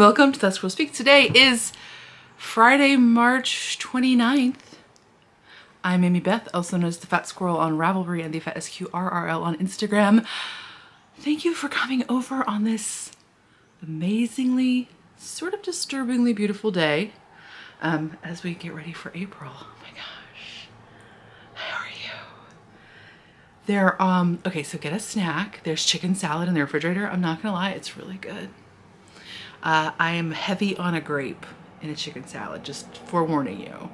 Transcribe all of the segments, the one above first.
welcome to Fat Squirrel Speak. Today is Friday, March 29th. I'm Amy Beth, also known as the Fat Squirrel on Ravelry and the Fat SQRRL on Instagram. Thank you for coming over on this amazingly, sort of disturbingly beautiful day um, as we get ready for April. Oh my gosh. How are you? There, um, okay, so get a snack. There's chicken salad in the refrigerator. I'm not gonna lie, it's really good. Uh, I am heavy on a grape in a chicken salad, just forewarning you.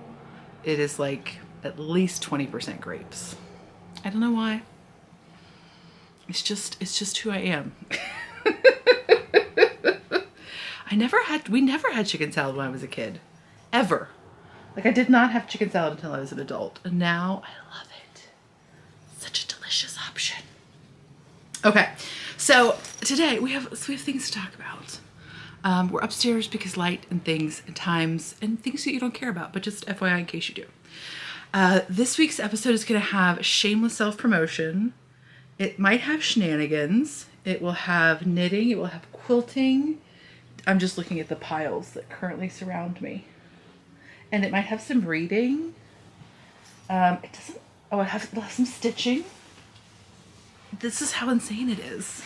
It is like at least 20% grapes. I don't know why. It's just, it's just who I am. I never had, we never had chicken salad when I was a kid. Ever. Like I did not have chicken salad until I was an adult. And now I love it. Such a delicious option. Okay, so today we have, so we have things to talk about. Um, we're upstairs because light and things and times and things that you don't care about, but just FYI in case you do. Uh, this week's episode is going to have shameless self-promotion. It might have shenanigans. It will have knitting. It will have quilting. I'm just looking at the piles that currently surround me. And it might have some reading. Um, it doesn't, oh, it has, it has some stitching. This is how insane it is.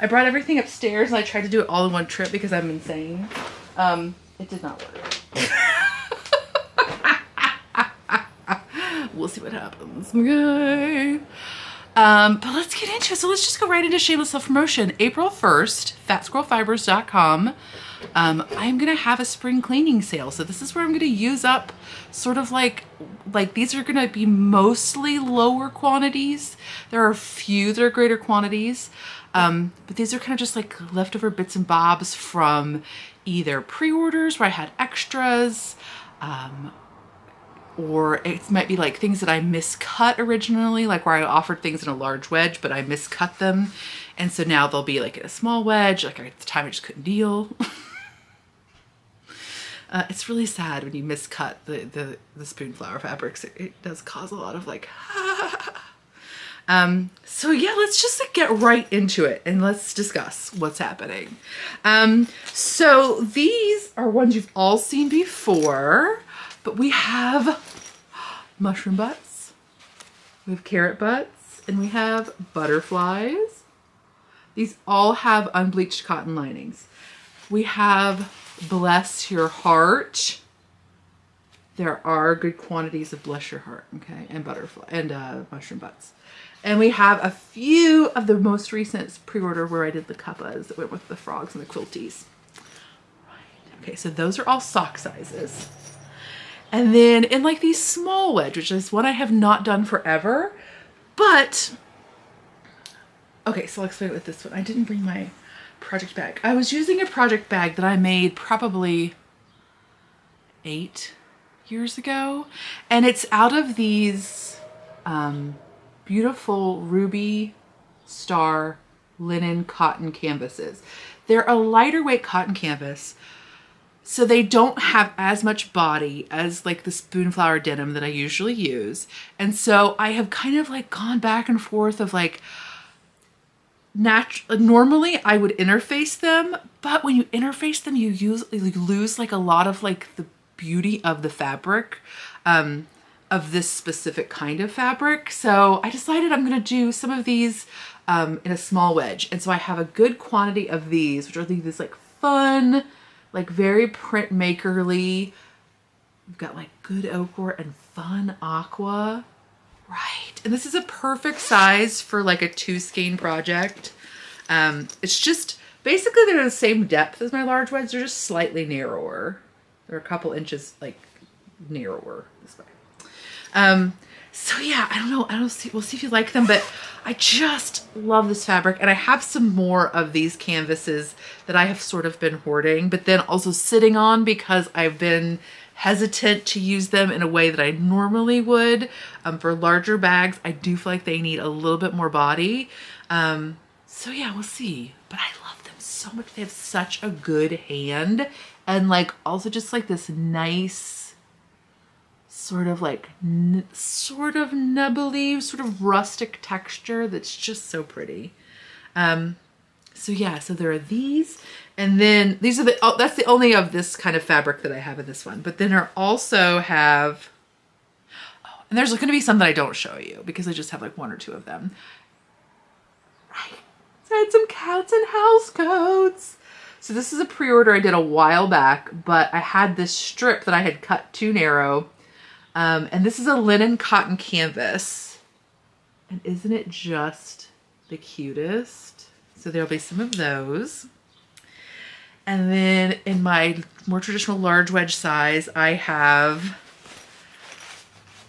I brought everything upstairs and I tried to do it all in one trip because I'm insane. Um, it did not work. we'll see what happens. Okay. Um, but let's get into it. So let's just go right into shameless self-promotion. April 1st, fatsquirrelfibers.com. Um, I'm gonna have a spring cleaning sale. So this is where I'm gonna use up sort of like, like these are gonna be mostly lower quantities. There are a few that are greater quantities. Um, but these are kind of just like leftover bits and bobs from either pre-orders where I had extras, um, or it might be like things that I miscut originally, like where I offered things in a large wedge, but I miscut them. And so now they'll be like a small wedge, like at the time I just couldn't deal. uh, it's really sad when you miscut the, the, the Spoonflower fabrics. It, it does cause a lot of like, Um, so yeah, let's just like, get right into it and let's discuss what's happening. Um, so these are ones you've all seen before, but we have mushroom butts, we have carrot butts, and we have butterflies. These all have unbleached cotton linings. We have bless your heart. There are good quantities of bless your heart, okay, and butterfly and uh, mushroom butts. And we have a few of the most recent pre-order where I did the cuppas that went with the frogs and the quilties. Right. Okay, so those are all sock sizes. And then in like these small wedge, which is one I have not done forever, but okay, so I'll explain it with this one. I didn't bring my project bag. I was using a project bag that I made probably eight years ago, and it's out of these um, beautiful ruby star linen cotton canvases. They're a lighter weight cotton canvas, so they don't have as much body as like the spoonflower denim that I usually use. And so I have kind of like gone back and forth of like, nat normally I would interface them, but when you interface them, you use you lose like a lot of like the beauty of the fabric. Um, of this specific kind of fabric. So I decided I'm gonna do some of these um, in a small wedge. And so I have a good quantity of these, which are these like fun, like very printmakerly. We've got like good ochre and fun aqua. Right. And this is a perfect size for like a two skein project. Um, it's just, basically they're the same depth as my large wedge. They're just slightly narrower. They're a couple inches like narrower this way. Um, so yeah, I don't know. I don't see. We'll see if you like them, but I just love this fabric, and I have some more of these canvases that I have sort of been hoarding, but then also sitting on because I've been hesitant to use them in a way that I normally would. Um, for larger bags, I do feel like they need a little bit more body. Um, so yeah, we'll see. But I love them so much. They have such a good hand, and like also just like this nice sort of like sort of nubbly, sort of rustic texture that's just so pretty. Um, so yeah, so there are these, and then these are the, oh, that's the only of this kind of fabric that I have in this one. But then I also have, oh, and there's going to be some that I don't show you because I just have like one or two of them. Right. So I had some cats and house coats. So this is a pre-order I did a while back, but I had this strip that I had cut too narrow. Um, and this is a linen cotton canvas. And isn't it just the cutest? So there'll be some of those. And then in my more traditional large wedge size, I have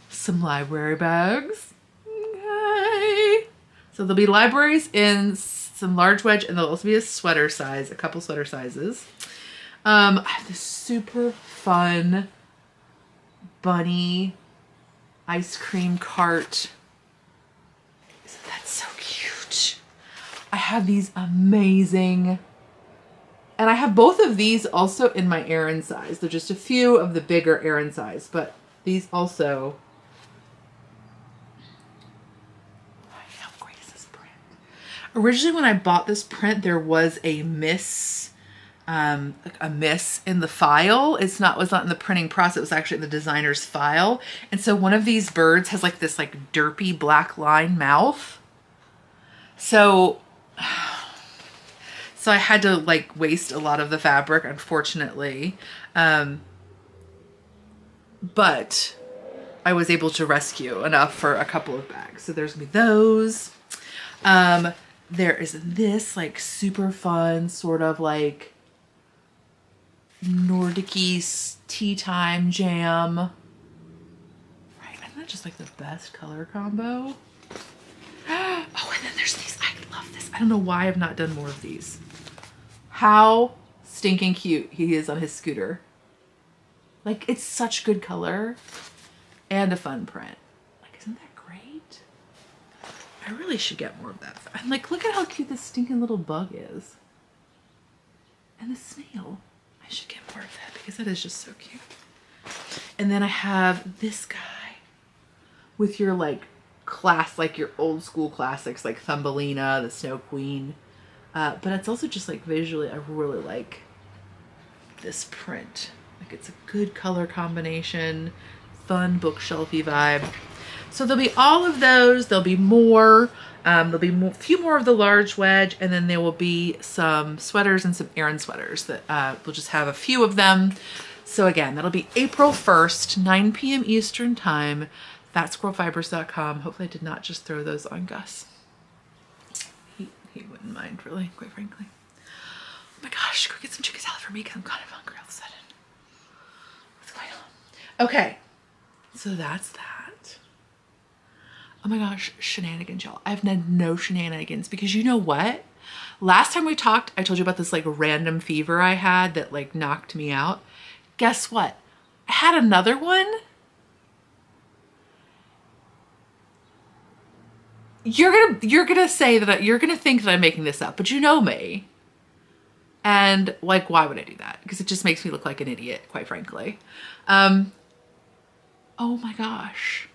some library bags. Okay. So there'll be libraries in some large wedge, and there'll also be a sweater size, a couple sweater sizes. Um, I have this super fun bunny ice cream cart. That's so cute. I have these amazing, and I have both of these also in my Aran size. They're just a few of the bigger Aran size, but these also Originally, when I bought this print, there was a miss, um, a miss in the file. It's not was not in the printing process. It was actually in the designer's file. And so one of these birds has like this like derpy black line mouth. So, so I had to like waste a lot of the fabric, unfortunately. Um, but I was able to rescue enough for a couple of bags. So there's be those. Um, there is this like super fun sort of like Nordic tea time jam. Right, isn't that just like the best color combo? Oh, and then there's these. I love this. I don't know why I've not done more of these. How stinking cute he is on his scooter. Like, it's such good color and a fun print. Like, isn't that great? I really should get more of that. I'm like, look at how cute this stinking little bug is. And the snail. I should get more of that because that is just so cute. And then I have this guy with your like class, like your old school classics like Thumbelina, the Snow Queen. Uh, but it's also just like visually, I really like this print. Like it's a good color combination, fun bookshelfy vibe. So there'll be all of those. There'll be more. Um, there'll be a few more of the large wedge, and then there will be some sweaters and some Aran sweaters that uh, we'll just have a few of them. So again, that'll be April 1st, 9 p.m. Eastern time, fatsquirrelfibers.com. Hopefully I did not just throw those on Gus. He, he wouldn't mind really, quite frankly. Oh my gosh, go get some chicken salad for me because I'm kind of hungry all of a sudden. What's going on? Okay, so that's that oh my gosh, shenanigans, y'all. I've had no shenanigans because you know what? Last time we talked, I told you about this like random fever I had that like knocked me out. Guess what? I had another one. You're gonna you're gonna say that you're gonna think that I'm making this up, but you know me. And like, why would I do that? Because it just makes me look like an idiot, quite frankly. Um, oh my gosh.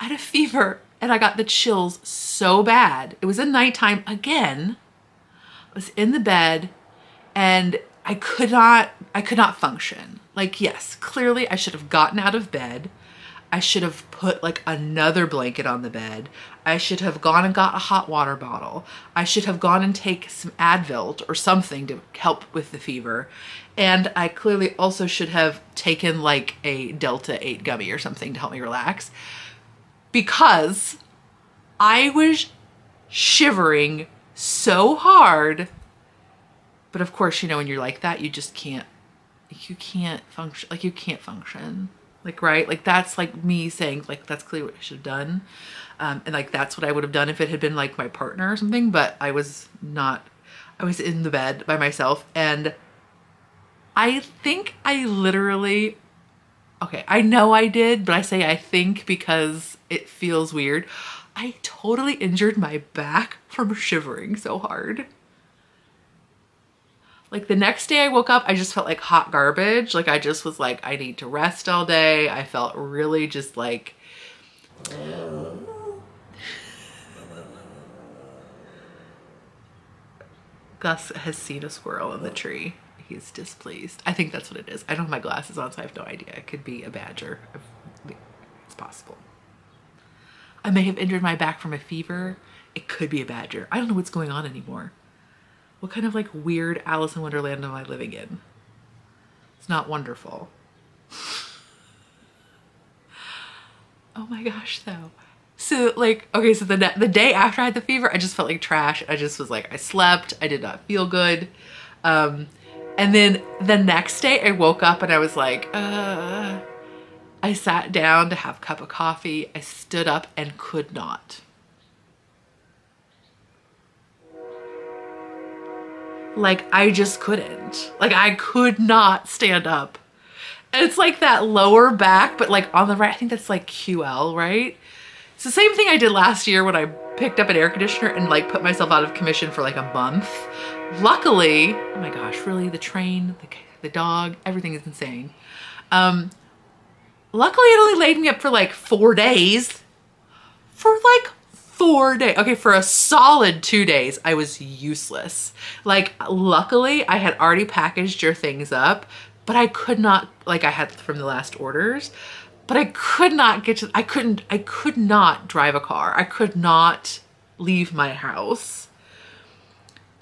I had a fever and I got the chills so bad. It was a nighttime again. I was in the bed and I could not, I could not function. Like, yes, clearly I should have gotten out of bed. I should have put like another blanket on the bed. I should have gone and got a hot water bottle. I should have gone and take some Advil or something to help with the fever. And I clearly also should have taken like a Delta 8 gummy or something to help me relax because I was shivering so hard. But of course, you know, when you're like that, you just can't, you can't function, like you can't function. Like, right? Like that's like me saying like, that's clearly what I should have done. Um, and like, that's what I would have done if it had been like my partner or something, but I was not, I was in the bed by myself and I think I literally Okay, I know I did, but I say I think because it feels weird. I totally injured my back from shivering so hard. Like the next day I woke up, I just felt like hot garbage. Like I just was like, I need to rest all day. I felt really just like, Gus has seen a squirrel in the tree. He's displeased. I think that's what it is. I don't have my glasses on, so I have no idea. It could be a badger. It's possible. I may have injured my back from a fever. It could be a badger. I don't know what's going on anymore. What kind of like weird Alice in Wonderland am I living in? It's not wonderful. oh my gosh, though. So like, okay, so the, the day after I had the fever, I just felt like trash. I just was like, I slept. I did not feel good. Um, and then the next day I woke up and I was like, uh, I sat down to have a cup of coffee. I stood up and could not. Like I just couldn't. Like I could not stand up. And it's like that lower back, but like on the right, I think that's like QL, right? It's the same thing I did last year when I picked up an air conditioner and like put myself out of commission for like a month. Luckily, oh my gosh, really, the train, the, the dog, everything is insane. Um, luckily it only laid me up for like four days. For like four days. Okay, for a solid two days, I was useless. Like, luckily, I had already packaged your things up, but I could not, like I had from the last orders, but I could not get to, I couldn't, I could not drive a car. I could not leave my house.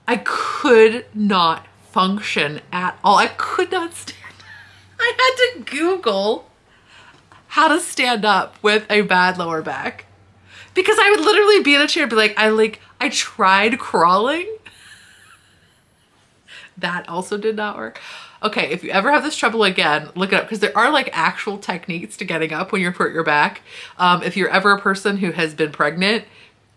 I could not function at all. I could not stand. I had to Google how to stand up with a bad lower back because I would literally be in a chair be like, I like, I tried crawling. That also did not work. Okay, if you ever have this trouble again, look it up because there are like actual techniques to getting up when you're hurt your back. Um, if you're ever a person who has been pregnant,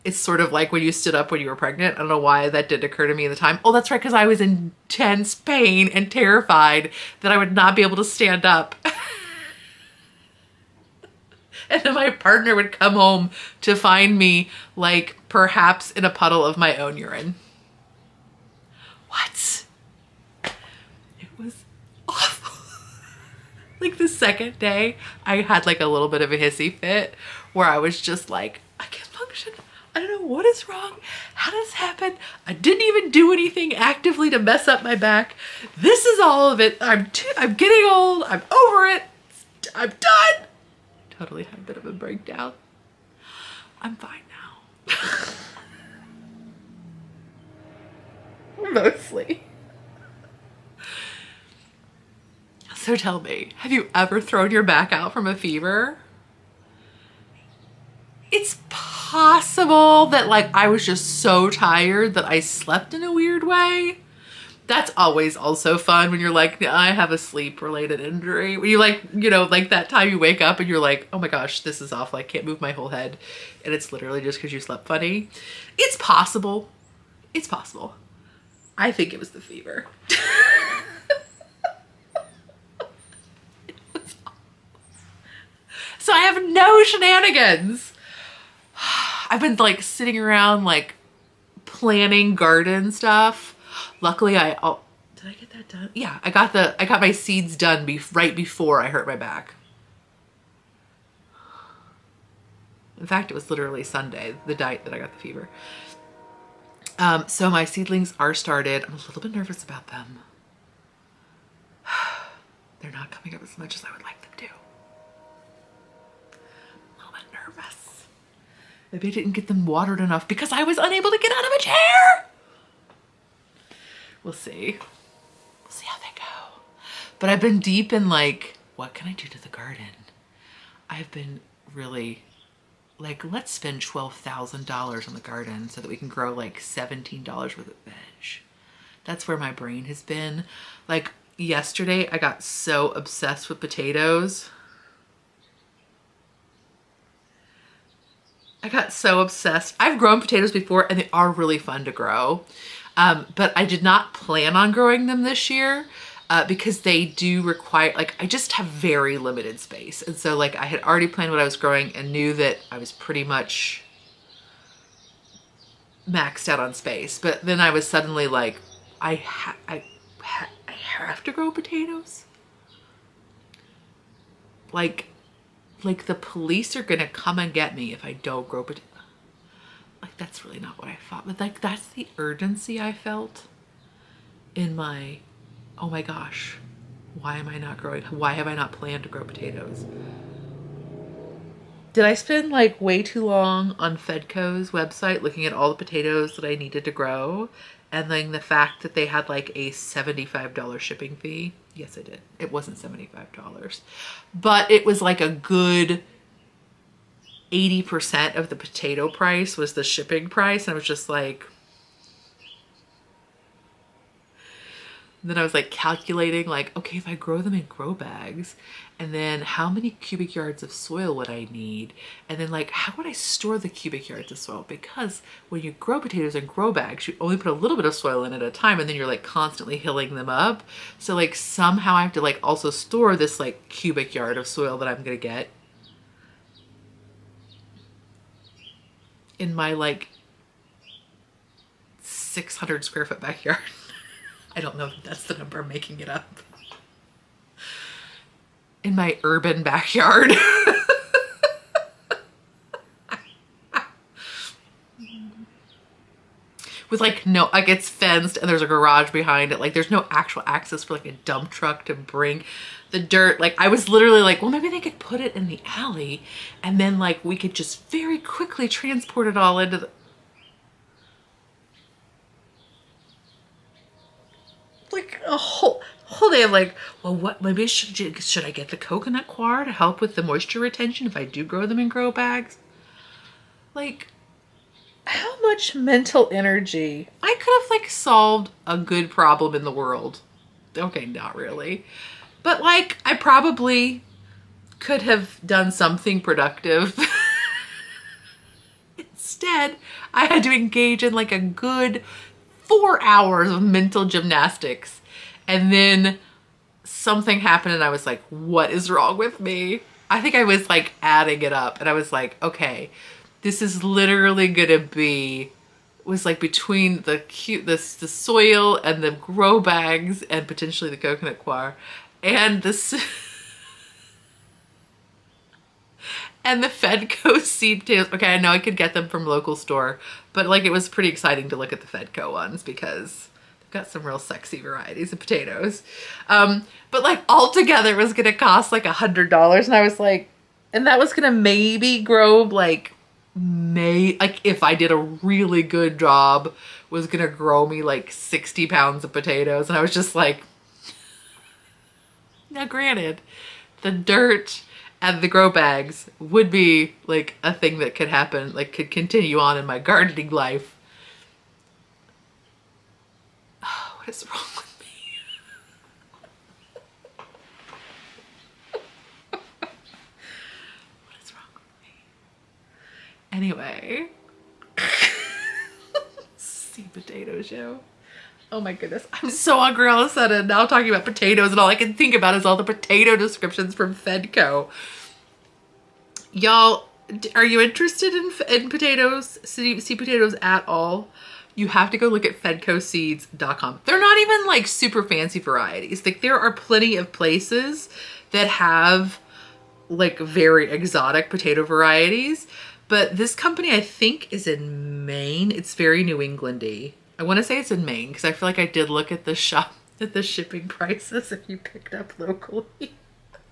it's sort of like when you stood up when you were pregnant. I don't know why that did occur to me at the time. Oh, that's right, because I was in intense pain and terrified that I would not be able to stand up. and then my partner would come home to find me like perhaps in a puddle of my own urine. What? It was awful. like the second day, I had like a little bit of a hissy fit where I was just like, I can't function. I don't know what is wrong. How does this happen? I didn't even do anything actively to mess up my back. This is all of it. I'm too, I'm getting old. I'm over it. I'm done. Totally had a bit of a breakdown. I'm fine now. Mostly. So tell me, have you ever thrown your back out from a fever? It's possible that like I was just so tired that I slept in a weird way. That's always also fun when you're like, I have a sleep related injury. When you like, you know, like that time you wake up and you're like, oh my gosh, this is awful. I can't move my whole head. And it's literally just because you slept funny. It's possible. It's possible. I think it was the fever. So I have no shenanigans. I've been like sitting around like planning garden stuff. Luckily I, oh, did I get that done? Yeah, I got the, I got my seeds done be right before I hurt my back. In fact, it was literally Sunday, the night that I got the fever. Um, so my seedlings are started. I'm a little bit nervous about them. They're not coming up as much as I would like them to. A little bit nervous. Maybe I didn't get them watered enough because I was unable to get out of a chair. We'll see. We'll see how they go. But I've been deep in like, what can I do to the garden? I've been really like, let's spend $12,000 on the garden so that we can grow like $17 worth of veg. That's where my brain has been. Like yesterday, I got so obsessed with potatoes I got so obsessed. I've grown potatoes before and they are really fun to grow. Um, but I did not plan on growing them this year uh, because they do require, like I just have very limited space. And so like I had already planned what I was growing and knew that I was pretty much maxed out on space. But then I was suddenly like, I, ha I, ha I have to grow potatoes. Like like the police are gonna come and get me if I don't grow potatoes. Like that's really not what I thought, but like that's the urgency I felt. in my, oh my gosh, why am I not growing? Why have I not planned to grow potatoes? Did I spend like way too long on Fedco's website looking at all the potatoes that I needed to grow? And then the fact that they had like a $75 shipping fee. Yes, I did. It wasn't $75, but it was like a good 80% of the potato price was the shipping price. And I was just like, then I was like calculating like, okay, if I grow them in grow bags and then how many cubic yards of soil would I need? And then like, how would I store the cubic yards of soil? Because when you grow potatoes in grow bags, you only put a little bit of soil in at a time and then you're like constantly hilling them up. So like somehow I have to like also store this like cubic yard of soil that I'm gonna get in my like 600 square foot backyard. I don't know if that's the number, I'm making it up. In my urban backyard. With like no, like it's fenced and there's a garage behind it. Like there's no actual access for like a dump truck to bring the dirt. Like I was literally like, well, maybe they could put it in the alley and then like we could just very quickly transport it all into the, like a whole whole day of like, well, what maybe should you, should I get the coconut coir to help with the moisture retention if I do grow them in grow bags? Like, how much mental energy? I could have like solved a good problem in the world. Okay, not really. But like, I probably could have done something productive. Instead, I had to engage in like a good four hours of mental gymnastics. And then something happened and I was like, what is wrong with me? I think I was like adding it up and I was like, okay, this is literally gonna be was like between the cute this the soil and the grow bags and potentially the coconut coir and this and the Fedco seed potatoes. Okay, I know I could get them from local store, but like it was pretty exciting to look at the Fedco ones because they've got some real sexy varieties of potatoes. Um, but like altogether it was gonna cost like a hundred dollars and I was like, and that was gonna maybe grow like may like if I did a really good job was gonna grow me like 60 pounds of potatoes and I was just like now granted the dirt and the grow bags would be like a thing that could happen, like could continue on in my gardening life. What is wrong with me? what is wrong with me? Anyway, seed potato show. Oh my goodness, I'm so hungry all of a sudden. Now talking about potatoes and all I can think about is all the potato descriptions from Fedco. Y'all, are you interested in, in potatoes, seed potatoes at all? You have to go look at fedcoseeds.com. They're not even like super fancy varieties. Like there are plenty of places that have like very exotic potato varieties. But this company I think is in Maine. It's very New Englandy. I want to say it's in Maine because I feel like I did look at the shop at the shipping prices if you picked up locally.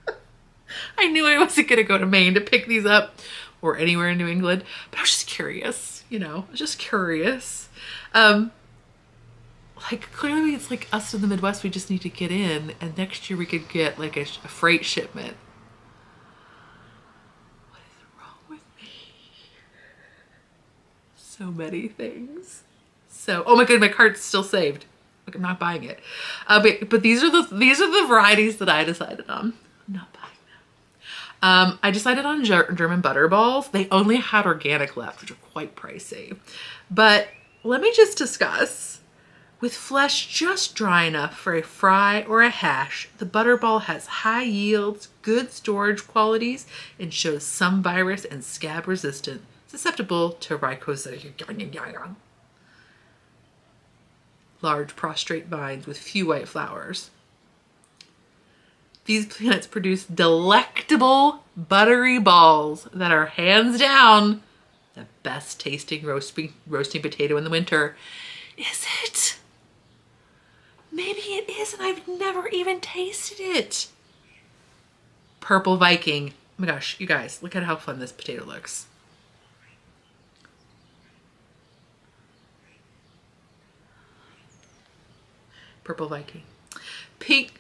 I knew I wasn't going to go to Maine to pick these up or anywhere in New England, but I was just curious, you know, just curious. Um, like clearly it's like us in the Midwest, we just need to get in and next year we could get like a, a freight shipment. What is wrong with me? So many things. So, oh my god, my cart's still saved. Like I'm not buying it. Uh, but, but these are the these are the varieties that I decided on. I'm not buying them. Um, I decided on German butterballs. They only had organic left, which are quite pricey. But let me just discuss. With flesh just dry enough for a fry or a hash, the butterball has high yields, good storage qualities, and shows some virus and scab resistant, susceptible to rhizoctonia large prostrate vines with few white flowers. These plants produce delectable buttery balls that are hands down the best tasting roasting, roasting potato in the winter. Is it? Maybe it is, and I've never even tasted it. Purple Viking. Oh my gosh, you guys, look at how fun this potato looks. Purple Viking. Pink.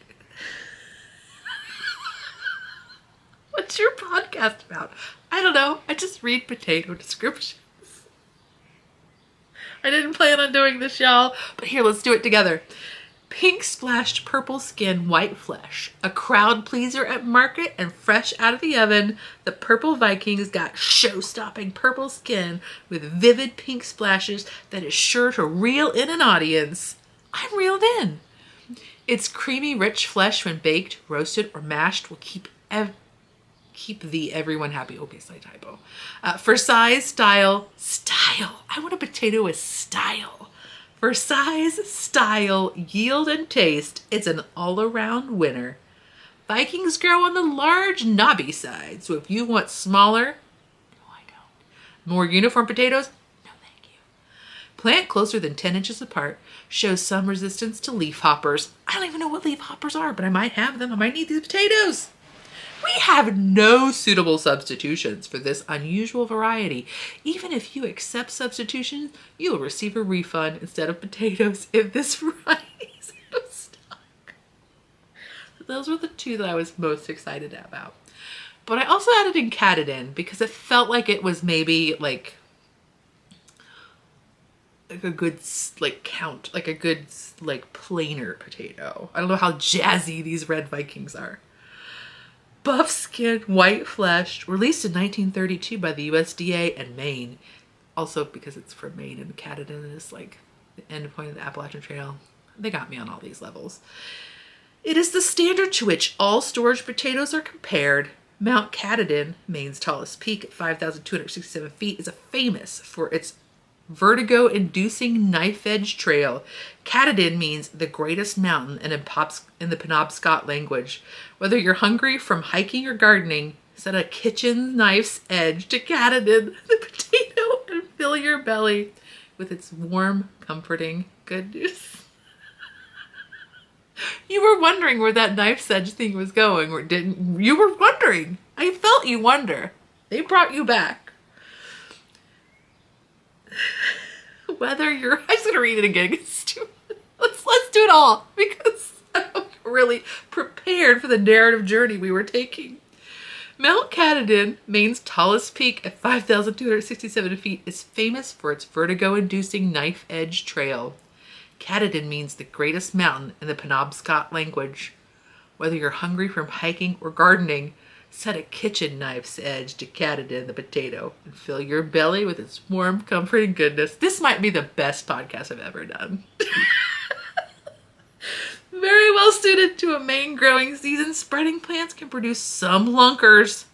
What's your podcast about? I don't know. I just read potato descriptions. I didn't plan on doing this, y'all, but here, let's do it together. Pink splashed purple skin, white flesh. A crowd pleaser at market and fresh out of the oven, the Purple Vikings got show stopping purple skin with vivid pink splashes that is sure to reel in an audience. I'm reeled in. Its creamy, rich flesh, when baked, roasted, or mashed, will keep keep the everyone happy. Okay, slight typo. Uh, for size, style, style. I want a potato with style. For size, style, yield, and taste, it's an all-around winner. Vikings grow on the large, knobby side, so if you want smaller, no, I don't. More uniform potatoes. Plant closer than 10 inches apart, shows some resistance to leaf hoppers. I don't even know what leaf hoppers are, but I might have them. I might need these potatoes. We have no suitable substitutions for this unusual variety. Even if you accept substitutions, you will receive a refund instead of potatoes if this variety is stock. Those were the two that I was most excited about. But I also added in Katahdin because it felt like it was maybe like like a good like count, like a good like plainer potato. I don't know how jazzy these red Vikings are buff skin, white fleshed, released in 1932 by the USDA and Maine. Also because it's from Maine and Katahdin is like the end point of the Appalachian Trail. They got me on all these levels. It is the standard to which all storage potatoes are compared. Mount Katahdin, Maine's tallest peak at 5,267 feet, is famous for its vertigo inducing knife edge trail. Katahdin means the greatest mountain in, in the Penobscot language. Whether you're hungry from hiking or gardening, set a kitchen knife's edge to Katahdin, the potato, and fill your belly with its warm, comforting goodness. you were wondering where that knife's edge thing was going, or didn't you were wondering. I felt you wonder. They brought you back. whether you're I'm just gonna read it again. let's let's do it all because I'm really prepared for the narrative journey we were taking. Mount Katahdin, Maine's tallest peak at 5,267 feet, is famous for its vertigo-inducing knife-edge trail. Katahdin means the greatest mountain in the Penobscot language. Whether you're hungry from hiking or gardening, Set a kitchen knife's edge to Katahdin the potato and fill your belly with its warm, comforting goodness. This might be the best podcast I've ever done. Very well suited to a Maine growing season, spreading plants can produce some lunkers.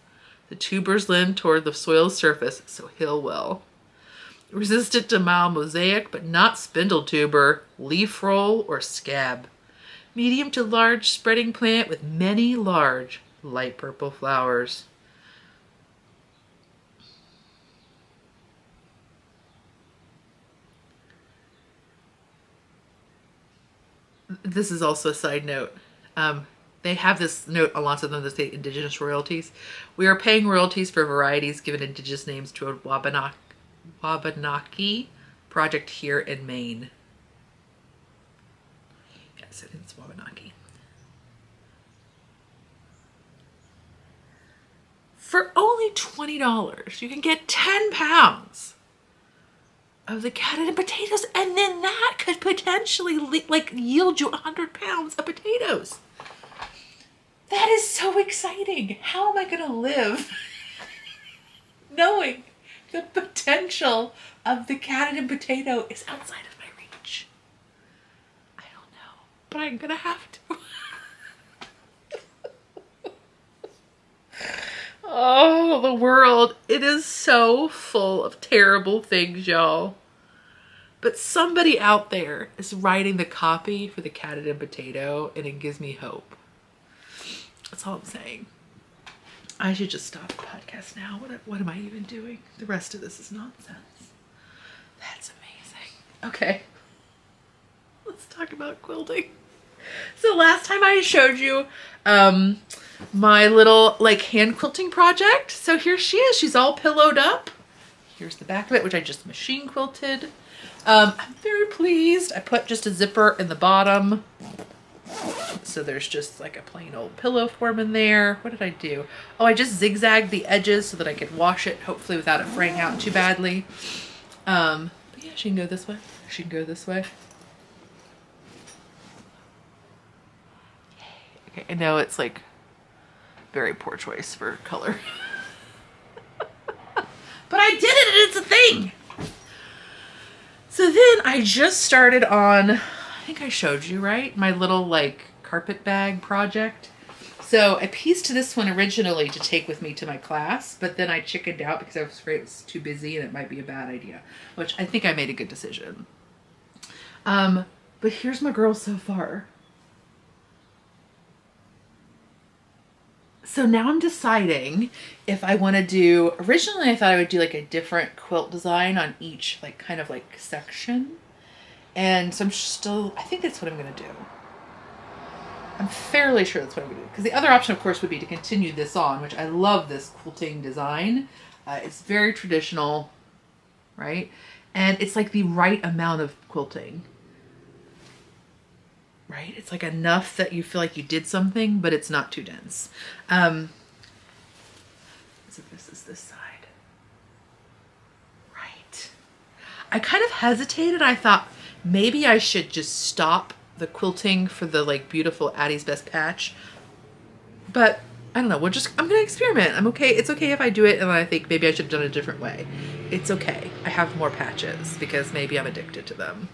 The tubers lean toward the soil's surface, so heal well. Resistant to mild mosaic, but not spindle tuber, leaf roll, or scab. Medium to large spreading plant with many large, light purple flowers. This is also a side note. Um, they have this note on lots of them that say indigenous royalties. We are paying royalties for varieties given indigenous names to a Wabanaki, Wabanaki project here in Maine. Yes, it's Wabanaki. For only $20, you can get 10 pounds of the Katahdin potatoes, and then that could potentially like yield you 100 pounds of potatoes. That is so exciting. How am I going to live knowing the potential of the Katahdin potato is outside of my reach? I don't know, but I'm going to have to. Oh, the world. It is so full of terrible things, y'all. But somebody out there is writing the copy for the Katahdin potato, and it gives me hope. That's all I'm saying. I should just stop the podcast now. What, what am I even doing? The rest of this is nonsense. That's amazing. Okay. Let's talk about quilting. So last time I showed you um, my little like hand quilting project. So here she is. She's all pillowed up. Here's the back of it, which I just machine quilted. Um, I'm very pleased. I put just a zipper in the bottom. So there's just like a plain old pillow form in there. What did I do? Oh, I just zigzagged the edges so that I could wash it, hopefully without it fraying out too badly. Um, but yeah, she can go this way. She can go this way. Okay, I know it's like very poor choice for color. but I did it and it's a thing. So then I just started on, I think I showed you, right? My little like carpet bag project. So I pieced this one originally to take with me to my class, but then I chickened out because I was afraid it was too busy and it might be a bad idea, which I think I made a good decision. Um, but here's my girl so far. So now I'm deciding if I want to do, originally I thought I would do like a different quilt design on each like kind of like section. And so I'm still, I think that's what I'm going to do. I'm fairly sure that's what I'm going to do. Because the other option, of course, would be to continue this on, which I love this quilting design. Uh, it's very traditional, right? And it's like the right amount of quilting right? It's like enough that you feel like you did something, but it's not too dense. Um, so this is this side. Right. I kind of hesitated. I thought maybe I should just stop the quilting for the like beautiful Addie's Best patch. But I don't know. We'll just, I'm going to experiment. I'm okay. It's okay if I do it and I think maybe I should have done it a different way. It's okay. I have more patches because maybe I'm addicted to them.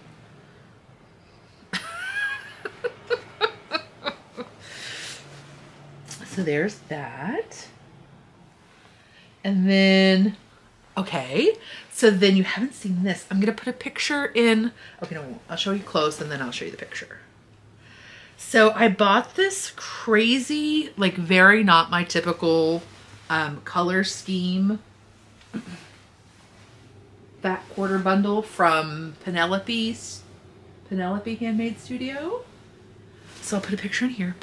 So there's that. And then, okay, so then you haven't seen this. I'm gonna put a picture in, okay, no. I'll show you close and then I'll show you the picture. So I bought this crazy, like very not my typical um, color scheme fat quarter bundle from Penelope's, Penelope Handmade Studio. So I'll put a picture in here.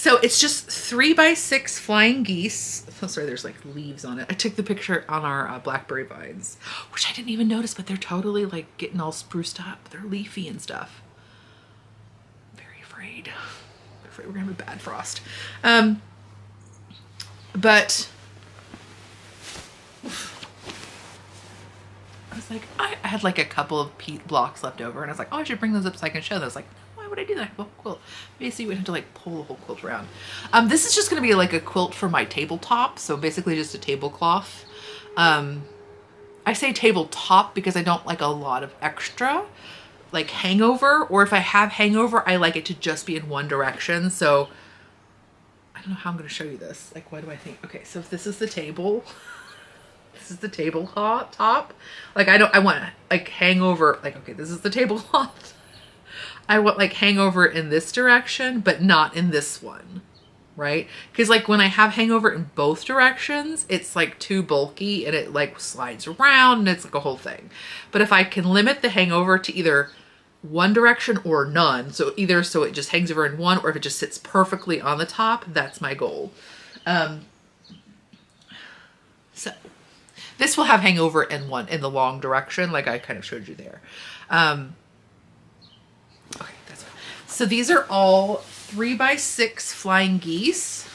So it's just three by six flying geese. Oh, sorry, there's like leaves on it. I took the picture on our uh, blackberry vines, which I didn't even notice, but they're totally like getting all spruced up. They're leafy and stuff. very afraid. I'm afraid we're gonna have a bad frost. Um, but I was like, I, I had like a couple of peat blocks left over and I was like, oh, I should bring those up so I can show those. Like, would I do that whole quilt? Basically, we have to like pull the whole quilt around. Um, this is just going to be like a quilt for my tabletop. So basically just a tablecloth. Um, I say tabletop because I don't like a lot of extra like hangover or if I have hangover, I like it to just be in one direction. So I don't know how I'm going to show you this. Like, what do I think? Okay, so if this is the table, this is the tablecloth top. Like, I don't, I want to like hangover. Like, okay, this is the tablecloth. I want like hangover in this direction, but not in this one, right? Because like when I have hangover in both directions, it's like too bulky and it like slides around and it's like a whole thing. But if I can limit the hangover to either one direction or none, so either so it just hangs over in one or if it just sits perfectly on the top, that's my goal. Um, so this will have hangover in one in the long direction, like I kind of showed you there. Um, so these are all three by six flying geese.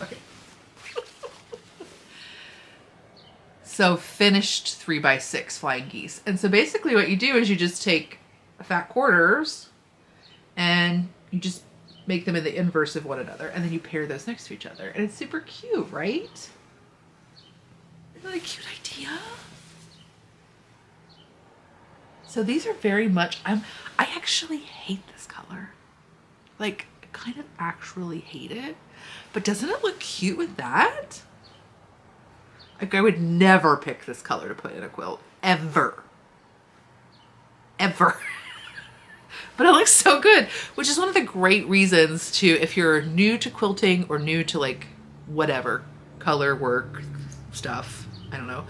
Oh. Okay. so finished three by six flying geese. And so basically what you do is you just take fat quarters and you just make them in the inverse of one another and then you pair those next to each other. And it's super cute, right? Isn't that a cute idea? So these are very much, I'm, I actually hate this color. Like, I kind of actually hate it. But doesn't it look cute with that? Like, I would never pick this color to put in a quilt. Ever. Ever. but it looks so good, which is one of the great reasons to, if you're new to quilting or new to like whatever color work stuff, I don't know.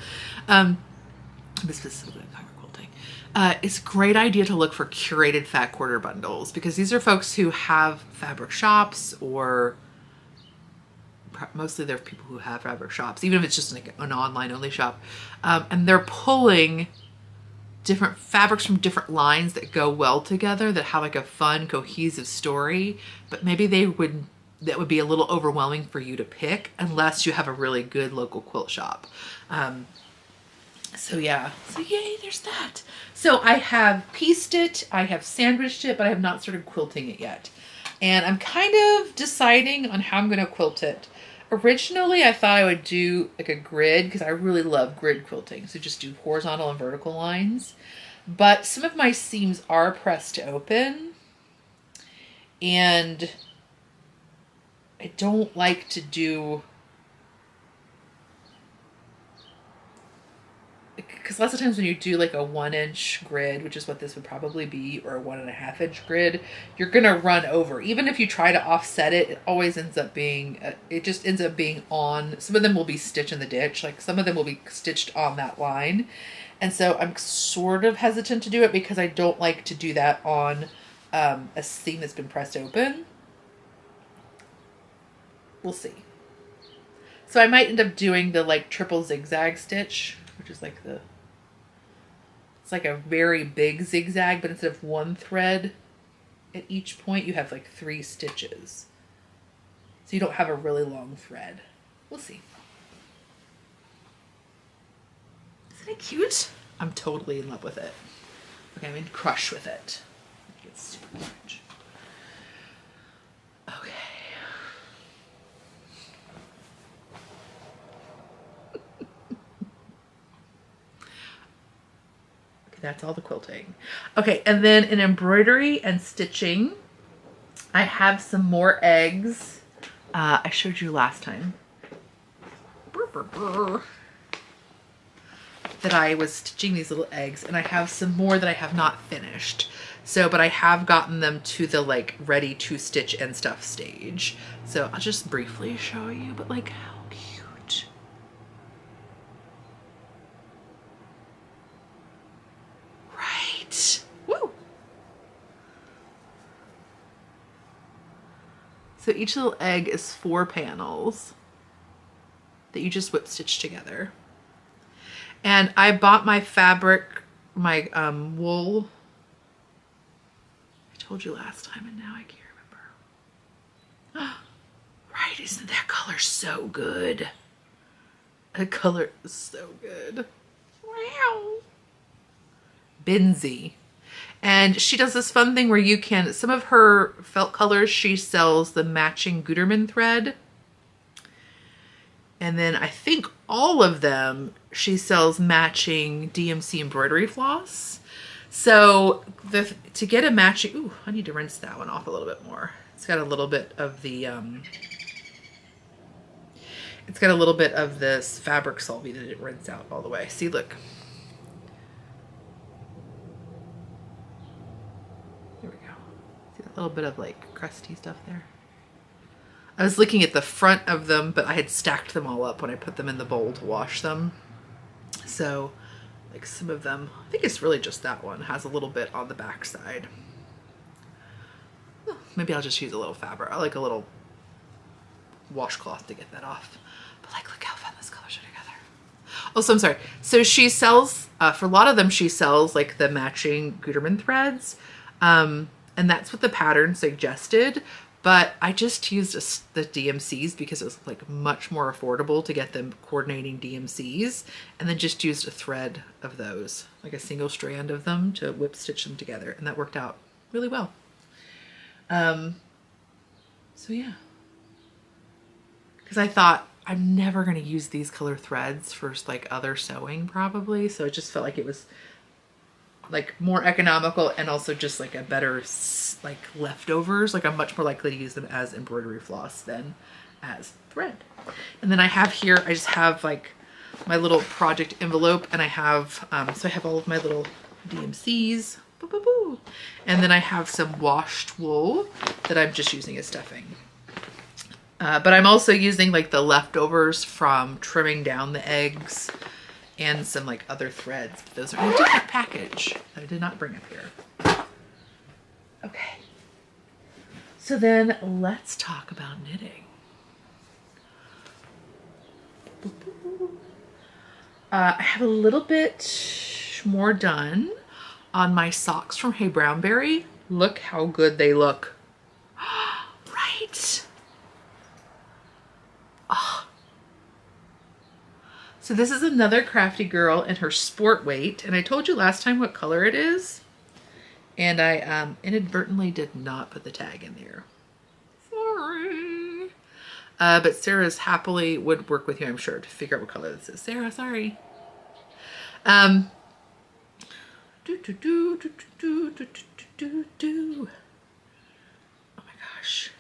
Um, fabric quilting. Uh, it's a great idea to look for curated fat quarter bundles because these are folks who have fabric shops or mostly they're people who have fabric shops, even if it's just like an online only shop. Um, and they're pulling different fabrics from different lines that go well together that have like a fun cohesive story but maybe they would that would be a little overwhelming for you to pick unless you have a really good local quilt shop um, so yeah so yay there's that so i have pieced it i have sandwiched it but i have not started quilting it yet and i'm kind of deciding on how i'm going to quilt it Originally, I thought I would do like a grid because I really love grid quilting. So just do horizontal and vertical lines. But some of my seams are pressed open. And I don't like to do because lots of times when you do like a one inch grid, which is what this would probably be, or a one and a half inch grid, you're gonna run over. Even if you try to offset it, it always ends up being, uh, it just ends up being on, some of them will be stitched in the ditch, like some of them will be stitched on that line. And so I'm sort of hesitant to do it because I don't like to do that on um, a seam that's been pressed open. We'll see. So I might end up doing the like triple zigzag stitch, which is like the it's like a very big zigzag, but instead of one thread at each point, you have like three stitches. So you don't have a really long thread. We'll see. Isn't it cute? I'm totally in love with it. Okay, I'm in crush with it. It's super orange. Okay. That's all the quilting. Okay, and then in embroidery and stitching, I have some more eggs. Uh, I showed you last time. That I was stitching these little eggs and I have some more that I have not finished. So, but I have gotten them to the like ready to stitch and stuff stage. So I'll just briefly show you, but like how cute. Right. Woo. So each little egg is four panels that you just whip stitch together. And I bought my fabric, my um, wool. I told you last time and now I can't remember. right, isn't that color so good? The color is so good. Wow. Benzie. And she does this fun thing where you can, some of her felt colors, she sells the matching Gutermann thread. And then I think all of them, she sells matching DMC embroidery floss. So the to get a matching, ooh, I need to rinse that one off a little bit more. It's got a little bit of the, um, it's got a little bit of this fabric solvy that didn't rinse out all the way. See, look. There we go. See that little bit of like crusty stuff there? I was looking at the front of them, but I had stacked them all up when I put them in the bowl to wash them. So like some of them, I think it's really just that one, has a little bit on the back side. Maybe I'll just use a little fabric. I like a little washcloth to get that off. But like, look how fun colors are together. Oh, so I'm sorry. So she sells, uh, for a lot of them, she sells like the matching Gutermann threads. Um, and that's what the pattern suggested. But I just used a, the DMCs because it was like much more affordable to get them coordinating DMCs and then just used a thread of those, like a single strand of them to whip stitch them together. And that worked out really well. Um, so yeah. Because I thought I'm never going to use these color threads for like other sewing probably. So it just felt like it was like more economical and also just like a better like leftovers. Like I'm much more likely to use them as embroidery floss than as thread. And then I have here, I just have like my little project envelope and I have, um, so I have all of my little DMCs. Boo, boo, boo. And then I have some washed wool that I'm just using as stuffing. Uh, but I'm also using like the leftovers from trimming down the eggs and some like other threads. But Those are in a different package that I did not bring up here. Okay. So then let's talk about knitting. Uh, I have a little bit more done on my socks from Hey Brownberry. Look how good they look. right? Oh. So this is another crafty girl in her sport weight. And I told you last time what color it is. And I um, inadvertently did not put the tag in there. Sorry. Uh, but Sarah's happily would work with you, I'm sure, to figure out what color this is. Sarah, sorry. Um, do, do, do, do, do, do, do, do, do. Oh my gosh.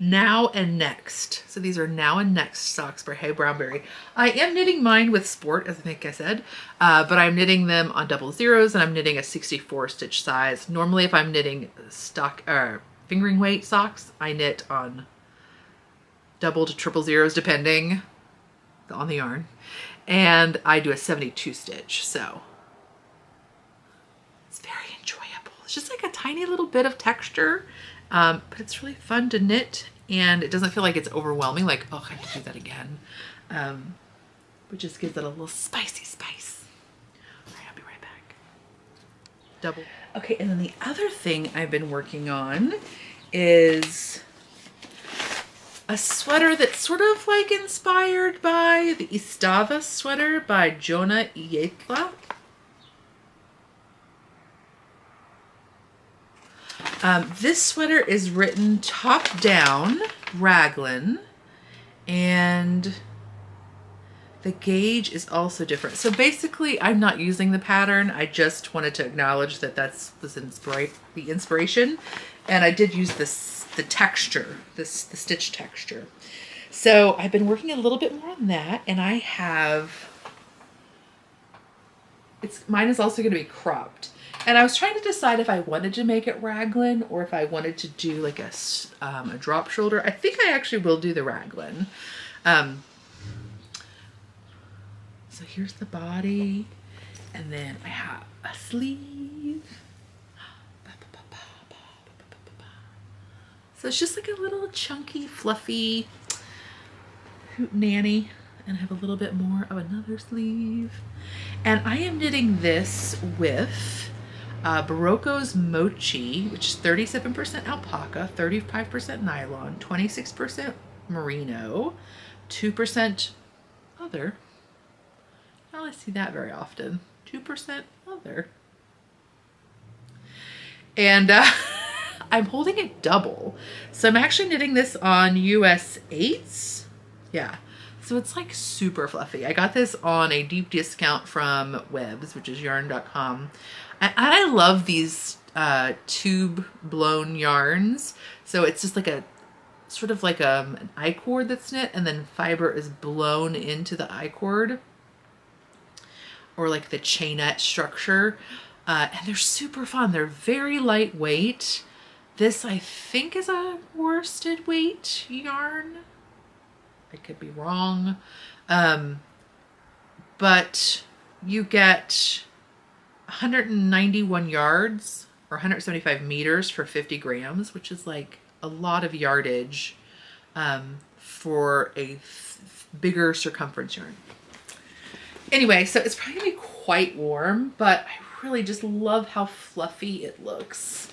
Now and Next. So these are Now and Next socks by Hey Brownberry. I am knitting mine with Sport, as I think I said, uh, but I'm knitting them on double zeros and I'm knitting a 64 stitch size. Normally if I'm knitting stock, uh, fingering weight socks, I knit on double to triple zeros depending on the yarn. And I do a 72 stitch, so it's very enjoyable. It's just like a tiny little bit of texture um, but it's really fun to knit and it doesn't feel like it's overwhelming. Like, oh, I have to do that again. Um, but just gives it a little spicy spice. All right, I'll be right back. Double. Okay, and then the other thing I've been working on is a sweater that's sort of like inspired by the Istava sweater by Jonna Hietala. Um, this sweater is written top down raglan and the gauge is also different. So basically I'm not using the pattern. I just wanted to acknowledge that that's was inspira the inspiration. And I did use this, the texture, this, the stitch texture. So I've been working a little bit more on that and I have, it's mine is also going to be cropped. And I was trying to decide if I wanted to make it raglan or if I wanted to do like a, um, a drop shoulder. I think I actually will do the raglan. Um, so here's the body. And then I have a sleeve. So it's just like a little chunky, fluffy hoot nanny. And I have a little bit more of another sleeve. And I am knitting this with uh, Berroco's Mochi, which is 37% alpaca, 35% nylon, 26% merino, 2% other. I don't see that very often. 2% other. And uh, I'm holding it double. So I'm actually knitting this on US 8s. Yeah. So it's like super fluffy. I got this on a deep discount from Webs, which is yarn.com. And I love these uh, tube blown yarns. So it's just like a sort of like a, um, an I-cord that's knit and then fiber is blown into the I-cord or like the chainette structure. Uh, and they're super fun. They're very lightweight. This I think is a worsted weight yarn. I could be wrong. Um, but you get 191 yards or 175 meters for 50 grams, which is like a lot of yardage um, for a bigger circumference yarn. Anyway, so it's probably quite warm, but I really just love how fluffy it looks.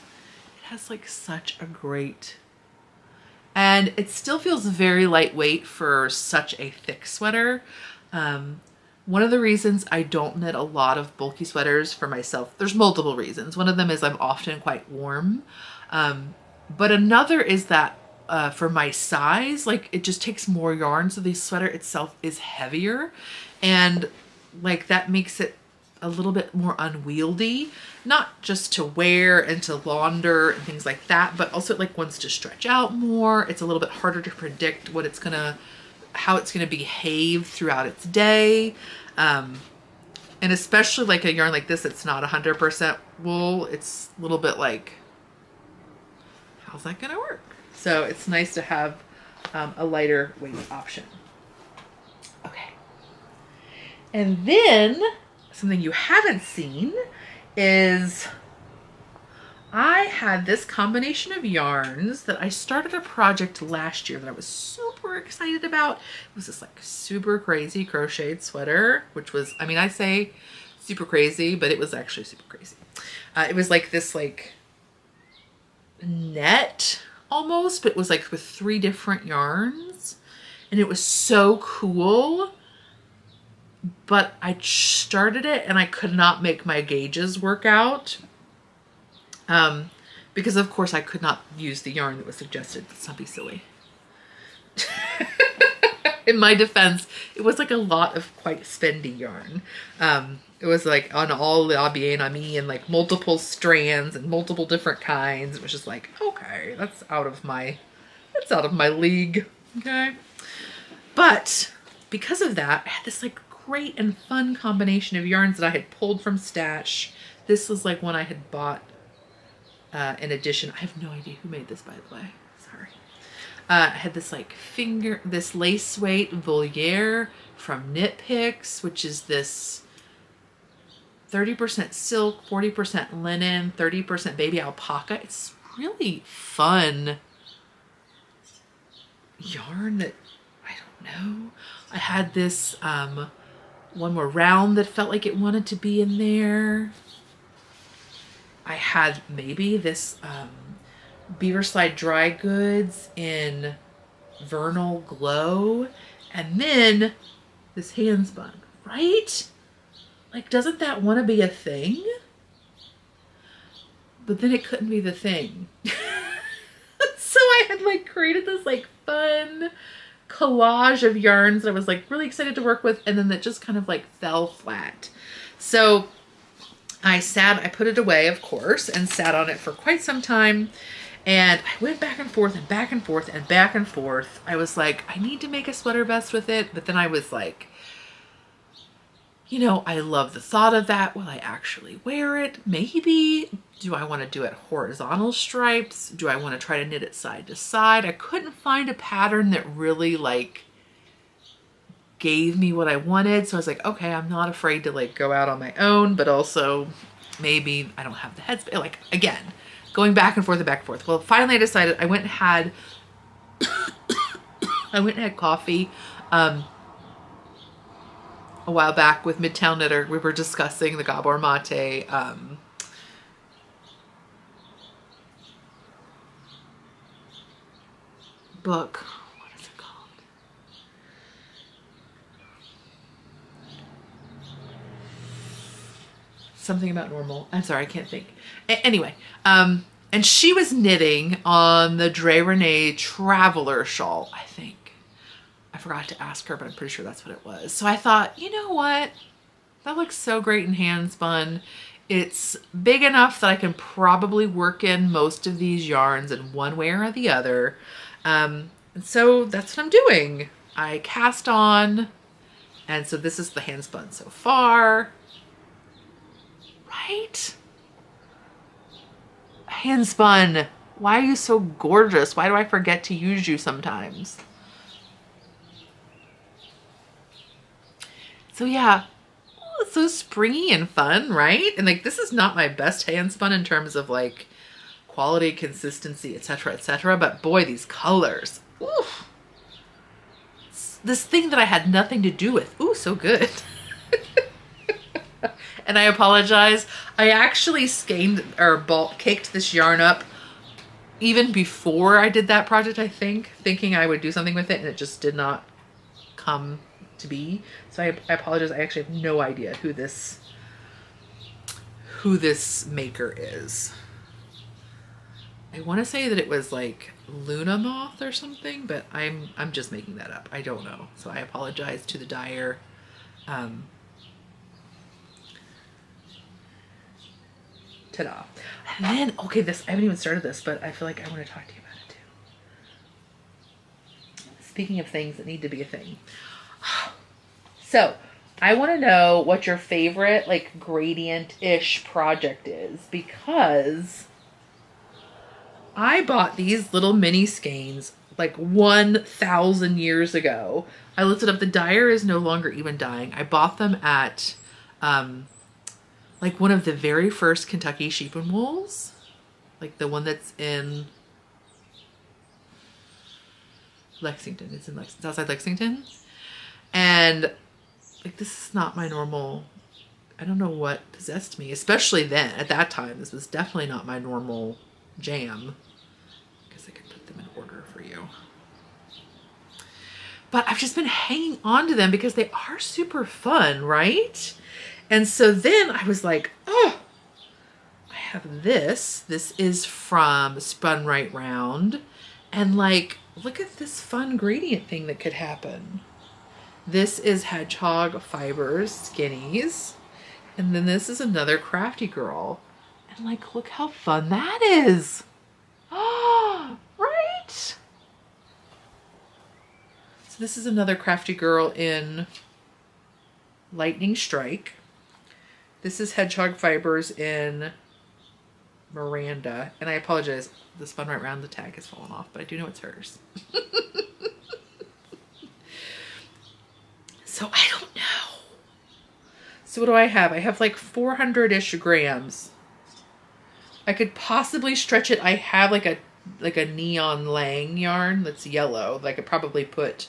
It has like such a great, and it still feels very lightweight for such a thick sweater. Um, one of the reasons I don't knit a lot of bulky sweaters for myself, there's multiple reasons. One of them is I'm often quite warm. Um, but another is that uh, for my size, like it just takes more yarn. So the sweater itself is heavier and like that makes it a little bit more unwieldy, not just to wear and to launder and things like that, but also like wants to stretch out more. It's a little bit harder to predict what it's gonna how it's going to behave throughout its day. Um, and especially like a yarn like this, it's not 100% wool. It's a little bit like, how's that going to work? So it's nice to have um, a lighter weight option. Okay. And then something you haven't seen is I had this combination of yarns that I started a project last year that I was super excited about. It was this like super crazy crocheted sweater, which was, I mean, I say super crazy, but it was actually super crazy. Uh, it was like this like net almost, but it was like with three different yarns. And it was so cool. But I started it and I could not make my gauges work out. Um, because of course I could not use the yarn that was suggested. Let's not be silly. In my defense, it was like a lot of quite spendy yarn. Um, it was like on all La Bien Aimée and like multiple strands and multiple different kinds. It was just like, okay, that's out of my, that's out of my league. Okay. But because of that, I had this like great and fun combination of yarns that I had pulled from Stash. This was like one I had bought uh, in addition. I have no idea who made this, by the way. Sorry. Uh, I had this like finger, this lace weight Voliere from Knit Picks, which is this 30% silk, 40% linen, 30% baby alpaca. It's really fun yarn that I don't know. I had this um, one more round that felt like it wanted to be in there. I had maybe this um, Beaver Slide Dry Goods in Vernal Glow. And then this handspun, right? Like, doesn't that want to be a thing? But then it couldn't be the thing. so I had like created this like fun collage of yarns that I was like really excited to work with and then that just kind of like fell flat. So I sat, I put it away of course and sat on it for quite some time and I went back and forth and back and forth and back and forth. I was like, I need to make a sweater vest with it. But then I was like, you know, I love the thought of that. Will I actually wear it? Maybe. Do I want to do it horizontal stripes? Do I want to try to knit it side to side? I couldn't find a pattern that really like gave me what I wanted. So I was like, okay, I'm not afraid to like go out on my own, but also maybe I don't have the headspace. Like again, going back and forth and back and forth. Well, finally I decided I went and had, I went and had coffee. Um, a while back with Midtown Knitter. We were discussing the Gabor Mate um, book. What is it called? Something about normal. I'm sorry, I can't think. A anyway, um, and she was knitting on the Drea Renee Traveler shawl, I think. I forgot to ask her, but I'm pretty sure that's what it was. So I thought, you know what? That looks so great in hand spun. It's big enough that I can probably work in most of these yarns in one way or the other. Um, and so that's what I'm doing. I cast on, and so this is the hand spun so far. Right? Hand spun. Why are you so gorgeous? Why do I forget to use you sometimes? So yeah, oh, it's so springy and fun, right? And like, this is not my best hand spun in terms of like quality, consistency, etc., etc. But boy, these colors, oof. This thing that I had nothing to do with. Ooh, so good. and I apologize. I actually skeined or bulk caked this yarn up even before I did that project, I think, thinking I would do something with it and it just did not come to be. So I, I apologize. I actually have no idea who this who this maker is. I want to say that it was like Luna Moth or something, but I'm I'm just making that up. I don't know. So I apologize to the dyer. Um, ta-da. And then, okay, this, I haven't even started this, but I feel like I want to talk to you about it too. Speaking of things that need to be a thing. So I want to know what your favorite like gradient-ish project is because I bought these little mini skeins like 1,000 years ago. I looked it up. The dyer is no longer even dying. I bought them at um, like one of the very first Kentucky sheep and wools, like the one that's in Lexington. It's in Lexington, outside Lexington. And like, this is not my normal, I don't know what possessed me, especially then at that time. This was definitely not my normal jam. I guess I could put them in order for you. But I've just been hanging on to them because they are super fun, right? And so then I was like, oh, I have this. This is from Spun Right Round. And like, look at this fun gradient thing that could happen. This is Hedgehog Fibers Skinnies. And then this is another Crafty Girl. And like, look how fun that is. Oh, right? So this is another Crafty Girl in Lightning Strike. This is Hedgehog Fibers in Miranda. And I apologize, the spun right round the tag has fallen off, but I do know it's hers. so I don't know. So what do I have? I have like 400-ish grams. I could possibly stretch it. I have like a like a neon lang yarn that's yellow that I could probably put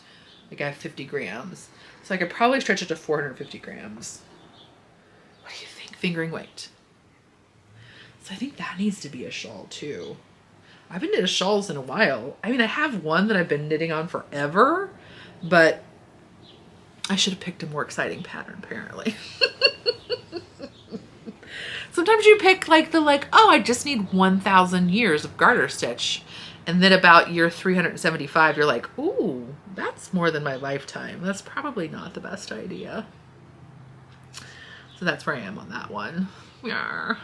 like I have 50 grams. So I could probably stretch it to 450 grams fingering weight. So I think that needs to be a shawl too. I haven't knitted shawls in a while. I mean, I have one that I've been knitting on forever, but I should have picked a more exciting pattern apparently. Sometimes you pick like the like, oh, I just need 1,000 years of garter stitch. And then about year 375, you're like, ooh, that's more than my lifetime. That's probably not the best idea. So that's where I am on that one. Yeah.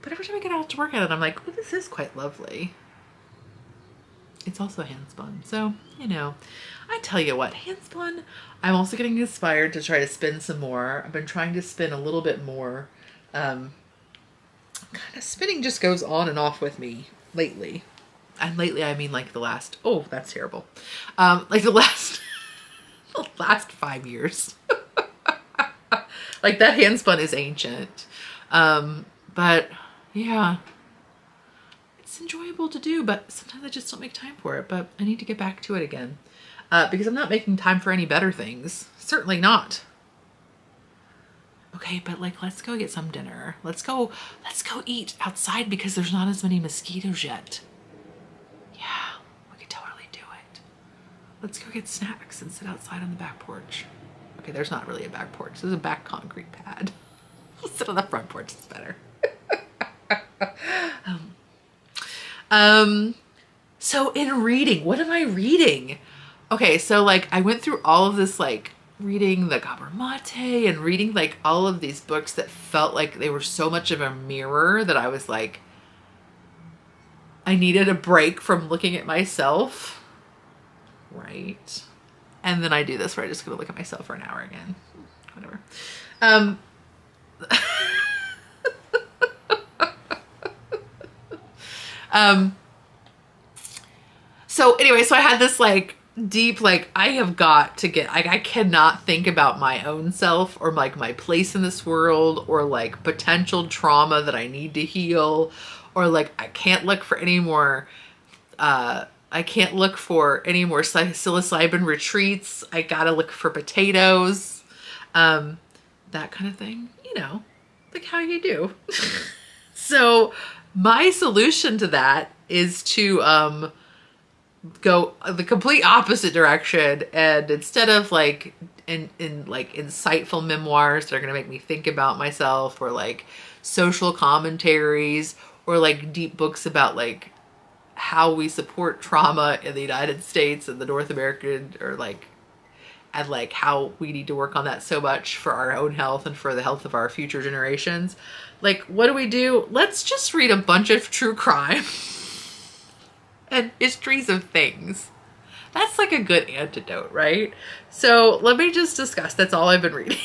But every time I get out to work at it, I'm like, oh, this is quite lovely. It's also hand spun. So, you know, I tell you what, hand spun, I'm also getting inspired to try to spin some more. I've been trying to spin a little bit more. Um, kind of spinning just goes on and off with me lately. And lately, I mean like the last, oh, that's terrible. Um, like the last, the last five years. Like that hand spun is ancient. Um, but yeah, it's enjoyable to do, but sometimes I just don't make time for it, but I need to get back to it again. Uh, because I'm not making time for any better things. Certainly not. Okay, but like, let's go get some dinner. Let's go, let's go eat outside because there's not as many mosquitoes yet. Yeah, we could totally do it. Let's go get snacks and sit outside on the back porch. Okay, there's not really a back porch. There's a back concrete pad. sit on the front porch, it's better. um, um, so in reading, what am I reading? Okay, so like I went through all of this like reading the Gabor Mate and reading like all of these books that felt like they were so much of a mirror that I was like, I needed a break from looking at myself. Right and then I do this where I just go look at myself for an hour again. Whatever. Um, um, so anyway, so I had this like deep, like I have got to get, like I cannot think about my own self or like my place in this world or like potential trauma that I need to heal or like I can't look for any more uh I can't look for any more psilocybin retreats. I gotta look for potatoes, um, that kind of thing. You know, like how you do. so my solution to that is to um, go the complete opposite direction and instead of like in, in like insightful memoirs that are to make me think about myself or like social commentaries or like deep books about like how we support trauma in the United States and the North American or like and like how we need to work on that so much for our own health and for the health of our future generations. Like, what do we do? Let's just read a bunch of true crime and histories of things. That's like a good antidote, right? So let me just discuss. That's all I've been reading.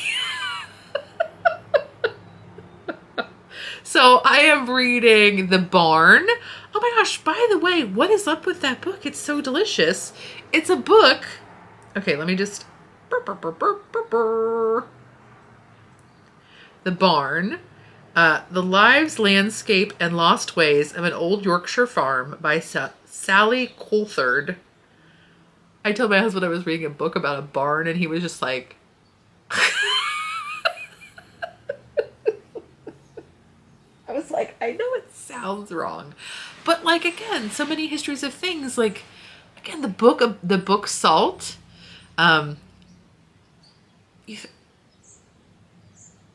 so I am reading The Barn Oh my gosh, by the way, what is up with that book? It's so delicious. It's a book. Okay, let me just. The Barn. Uh, the Lives, Landscape, and Lost Ways of an Old Yorkshire Farm by Sa- Sally Coulthard. I told my husband I was reading a book about a barn, and he was just like, I was like, I know it sounds wrong, but like again, so many histories of things. Like again, the book of the book Salt. Um,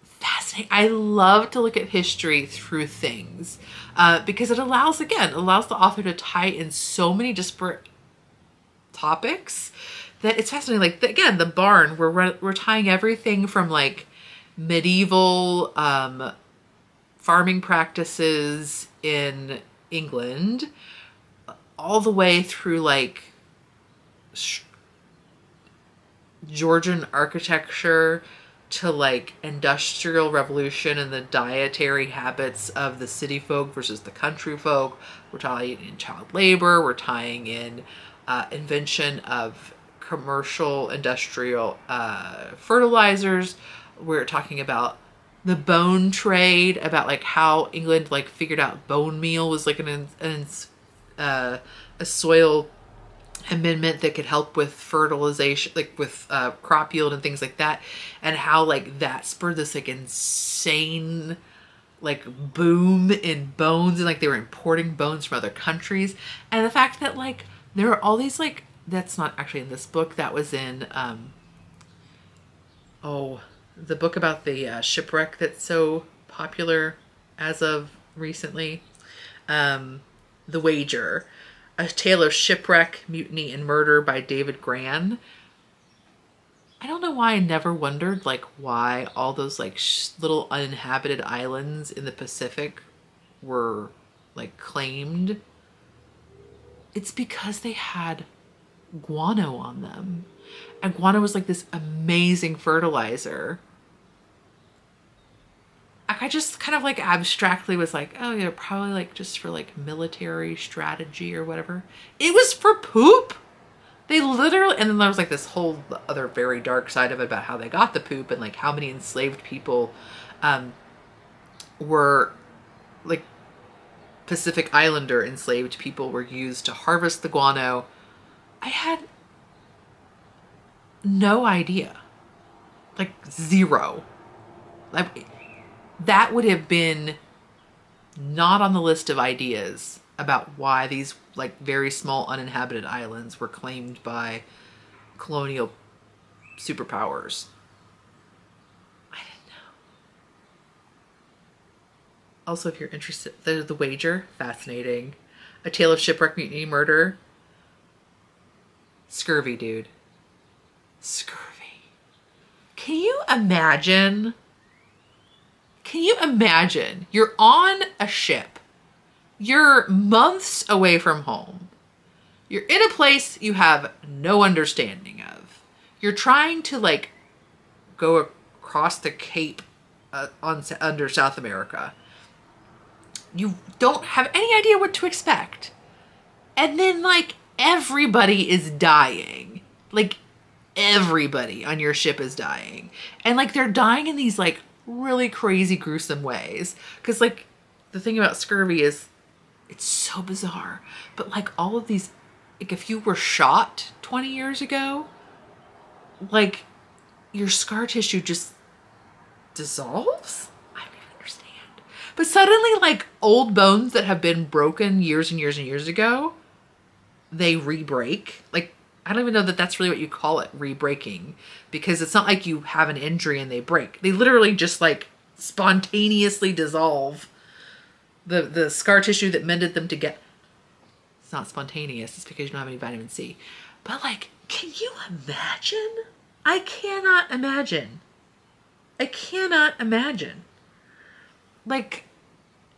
fascinating. I love to look at history through things uh, because it allows, again, allows the author to tie in so many disparate topics that it's fascinating. Like the, again, the barn. We're we're tying everything from like medieval um, farming practices in England all the way through like Georgian architecture to like industrial revolution and the dietary habits of the city folk versus the country folk. We're tying in child labor. We're tying in uh, invention of commercial industrial uh, fertilizers. We're talking about the bone trade, about like how England like figured out bone meal was like an, an uh, a soil amendment that could help with fertilization like with uh, crop yield and things like that and how like that spurred this like insane like boom in bones and like they were importing bones from other countries and the fact that like there are all these like that's not actually in this book that was in um oh the book about the uh, shipwreck that's so popular as of recently um the wager a Tale of Shipwreck, Mutiny, and Murder by David Grann. I don't know why I never wondered like why all those like little uninhabited islands in the Pacific were like claimed. It's because they had guano on them. And guano was like this amazing fertilizer. I just kind of like abstractly was like, oh yeah, probably like just for like military strategy or whatever. It was for poop. They literally, and then there was like this whole other very dark side of it about how they got the poop and like how many enslaved people um, were like Pacific Islander enslaved people were used to harvest the guano. I had no idea. Like zero. Like that would have been not on the list of ideas about why these like very small uninhabited islands were claimed by colonial superpowers. I didn't know. Also, if you're interested, the, the wager, fascinating. A tale of shipwreck, mutiny, murder. Scurvy, dude. Scurvy. Can you imagine? Can you imagine? You're on a ship. You're months away from home. You're in a place you have no understanding of. You're trying to like go across the Cape uh, on under South America. You don't have any idea what to expect. And then like everybody is dying. Like everybody on your ship is dying. And like they're dying in these like really crazy gruesome ways cuz like the thing about scurvy is it's so bizarre. But like all of these like if you were shot 20 years ago, like your scar tissue just dissolves? I don't even understand. But suddenly like old bones that have been broken years and years and years ago, they re-break. Like I don't even know that that's really what you call it, re-breaking, because it's not like you have an injury and they break. They literally just like spontaneously dissolve the the scar tissue that mended them to get. It's not spontaneous. It's because you don't have any vitamin C. But like, can you imagine? I cannot imagine. I cannot imagine. Like,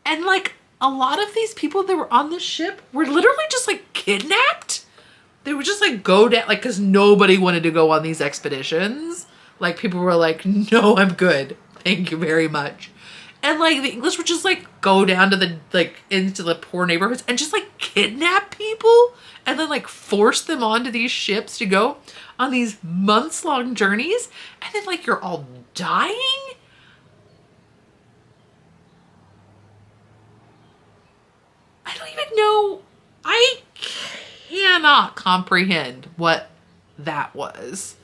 and like a lot of these people that were on this ship were literally just like kidnapped. They would just like go down, like, because nobody wanted to go on these expeditions. Like, people were like, no, I'm good. Thank you very much. And like the English would just like go down to the like into the poor neighborhoods and just like kidnap people and then like force them onto these ships to go on these months long journeys and then like you're all dying. I don't even know. I cannot comprehend what that was.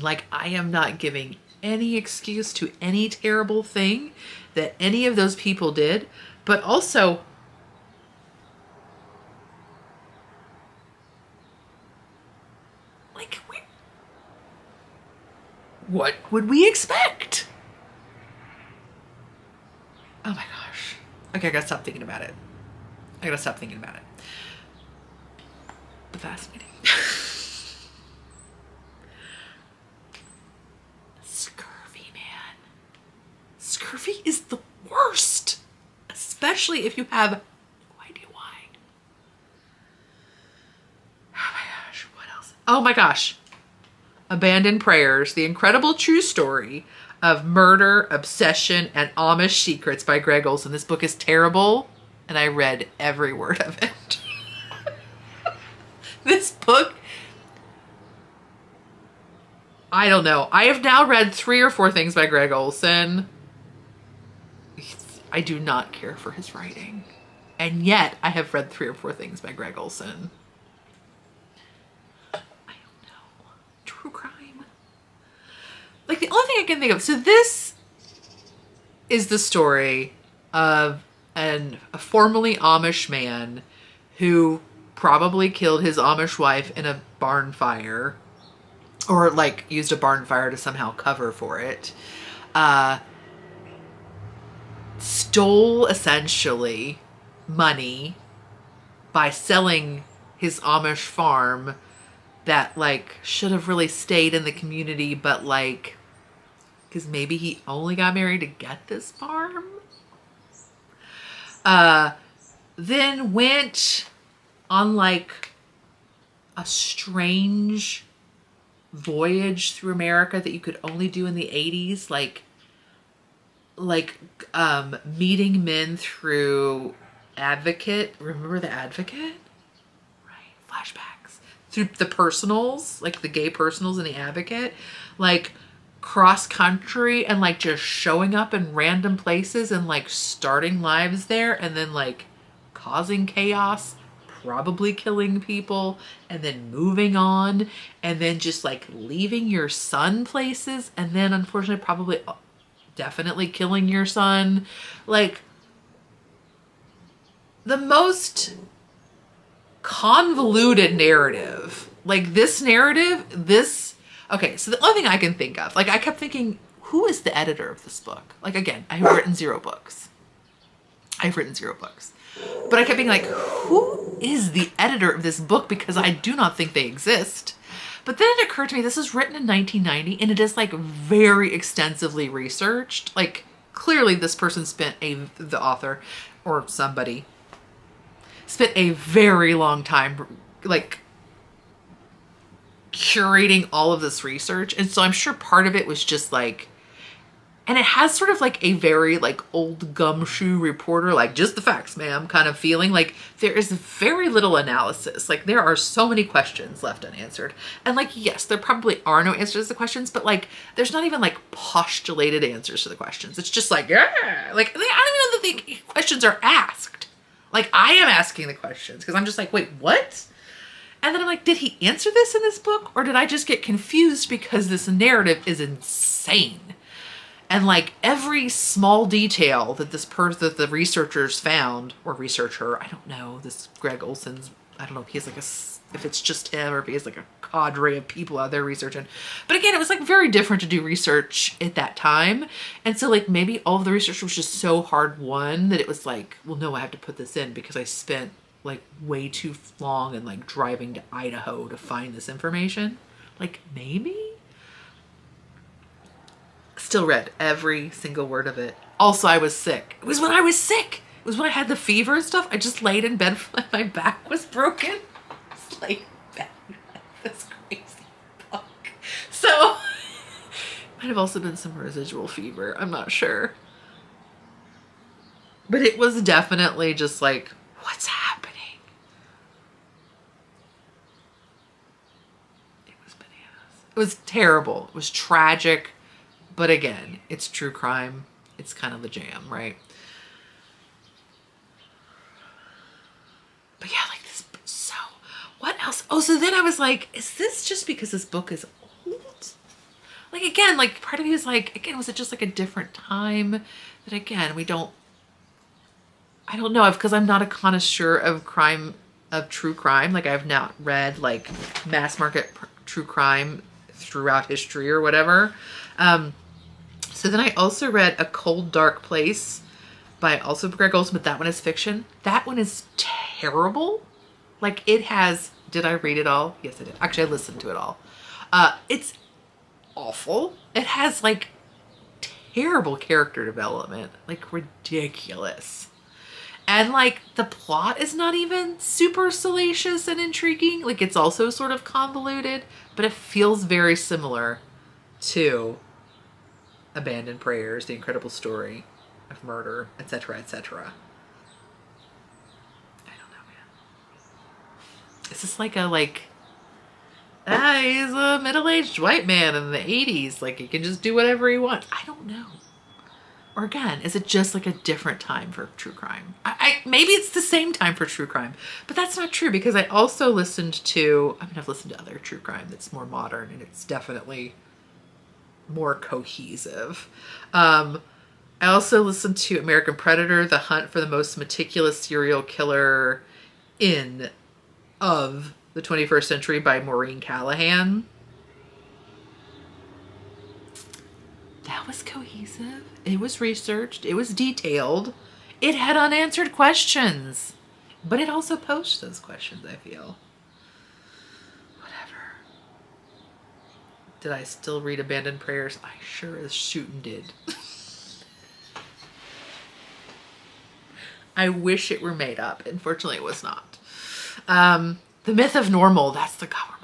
Like, I am not giving any excuse to any terrible thing that any of those people did, but also like what would we expect? Oh my gosh. Okay, I gotta stop thinking about it. I gotta stop thinking about it. Fascinating. Scurvy, man. Scurvy is the worst, especially if you have no idea why. Oh my gosh, what else? Oh my gosh. Abandoned Prayers, the incredible true story of murder, obsession, and Amish secrets by Gregg Olsen. This book is terrible, and I read every word of it. this book I don't know. I have now read three or four things by Gregg Olsen. I do not care for his writing. And yet I have read three or four things by Gregg Olsen. I don't know. True crime. Like the only thing I can think of. So this is the story of an a formerly Amish man who probably killed his Amish wife in a barn fire or like used a barn fire to somehow cover for it. Uh, stole essentially money by selling his Amish farm that like should have really stayed in the community, but like, because maybe he only got married to get this farm. Uh, then went on like a strange voyage through America that you could only do in the 80s like like um meeting men through advocate remember the advocate? Right flashbacks. Through the personals like the gay personals and the advocate like cross country and like just showing up in random places and like starting lives there and then like causing chaos probably killing people and then moving on and then just like leaving your son places and then unfortunately probably uh, definitely killing your son. Like the most convoluted narrative. Like this narrative this okay so the only thing i can think of like i kept thinking who is the editor of this book? Like again i have written zero books. I've written zero books but I kept being like, who is the editor of this book? Because I do not think they exist. But then it occurred to me this is written in 1990 and it is like very extensively researched. Like clearly this person spent a, the author or somebody spent a very long time like curating all of this research. And so I'm sure part of it was just like and it has sort of like a very like old gumshoe reporter like just the facts ma'am kind of feeling. Like there is very little analysis. Like there are so many questions left unanswered. And like yes there probably are no answers to the questions but like there's not even like postulated answers to the questions. It's just like yeah like i don't even know that the questions are asked. Like i am asking the questions because i'm just like wait what? And then I'm like, did he answer this in this book? Or did I just get confused because this narrative is insane? And like every small detail that this person that the researchers found or researcher i don't know this gregg olsen's i don't know if he's like a if it's just him or if he's like a cadre of people out there researching. But again it was like very different to do research at that time. And so like maybe all of the research was just so hard won that it was like well no i have to put this in because i spent like way too long and like driving to idaho to find this information. Like maybe Still read every single word of it. Also, I was sick. It was when I was sick. It was when I had the fever and stuff. I just laid in bed. My back was broken. Just laid in bed. This crazy book. So, might have also been some residual fever. I'm not sure. But it was definitely just like, what's happening? It was bananas. It was terrible. It was tragic. But again, it's true crime. It's kind of the jam, right? But yeah, like this. So, what else? Oh, so then I was like, is this just because this book is old? Like, again, like part of me was like, again, was it just like a different time that, again, we don't I don't know because I'm not a connoisseur of crime of true crime. Like I've not read like mass market true crime throughout history or whatever. Um, so then I also read A Cold Dark Place by also Greg Goldsmith. That one is fiction. That one is terrible. Like it has. Did I read it all? Yes, I did. Actually, I listened to it all. Uh, it's awful. It has like terrible character development, like ridiculous. And like the plot is not even super salacious and intriguing. Like it's also sort of convoluted, but it feels very similar to Abandoned Prayers, The Incredible Story of Murder, etc., etc. I don't know, man. Is this like a like ah, he's a middle-aged white man in the 80s. Like he can just do whatever he wants. I don't know. Or again, is it just like a different time for true crime? I, I, maybe it's the same time for true crime, but that's not true because I also listened to. I mean, I've listened to other true crime that's more modern and it's definitely more cohesive. Um, I also listened to American Predator: The Hunt for the Most Meticulous Serial Killer in of the 21st Century by Maureen Callahan. That was cohesive. It was researched. It was detailed. It had unanswered questions. But it also posed those questions, I feel. Did I still read Abandoned Prayers? I sure as shootin' did. I wish it were made up. Unfortunately, it was not. Um, the Myth of Normal. That's the God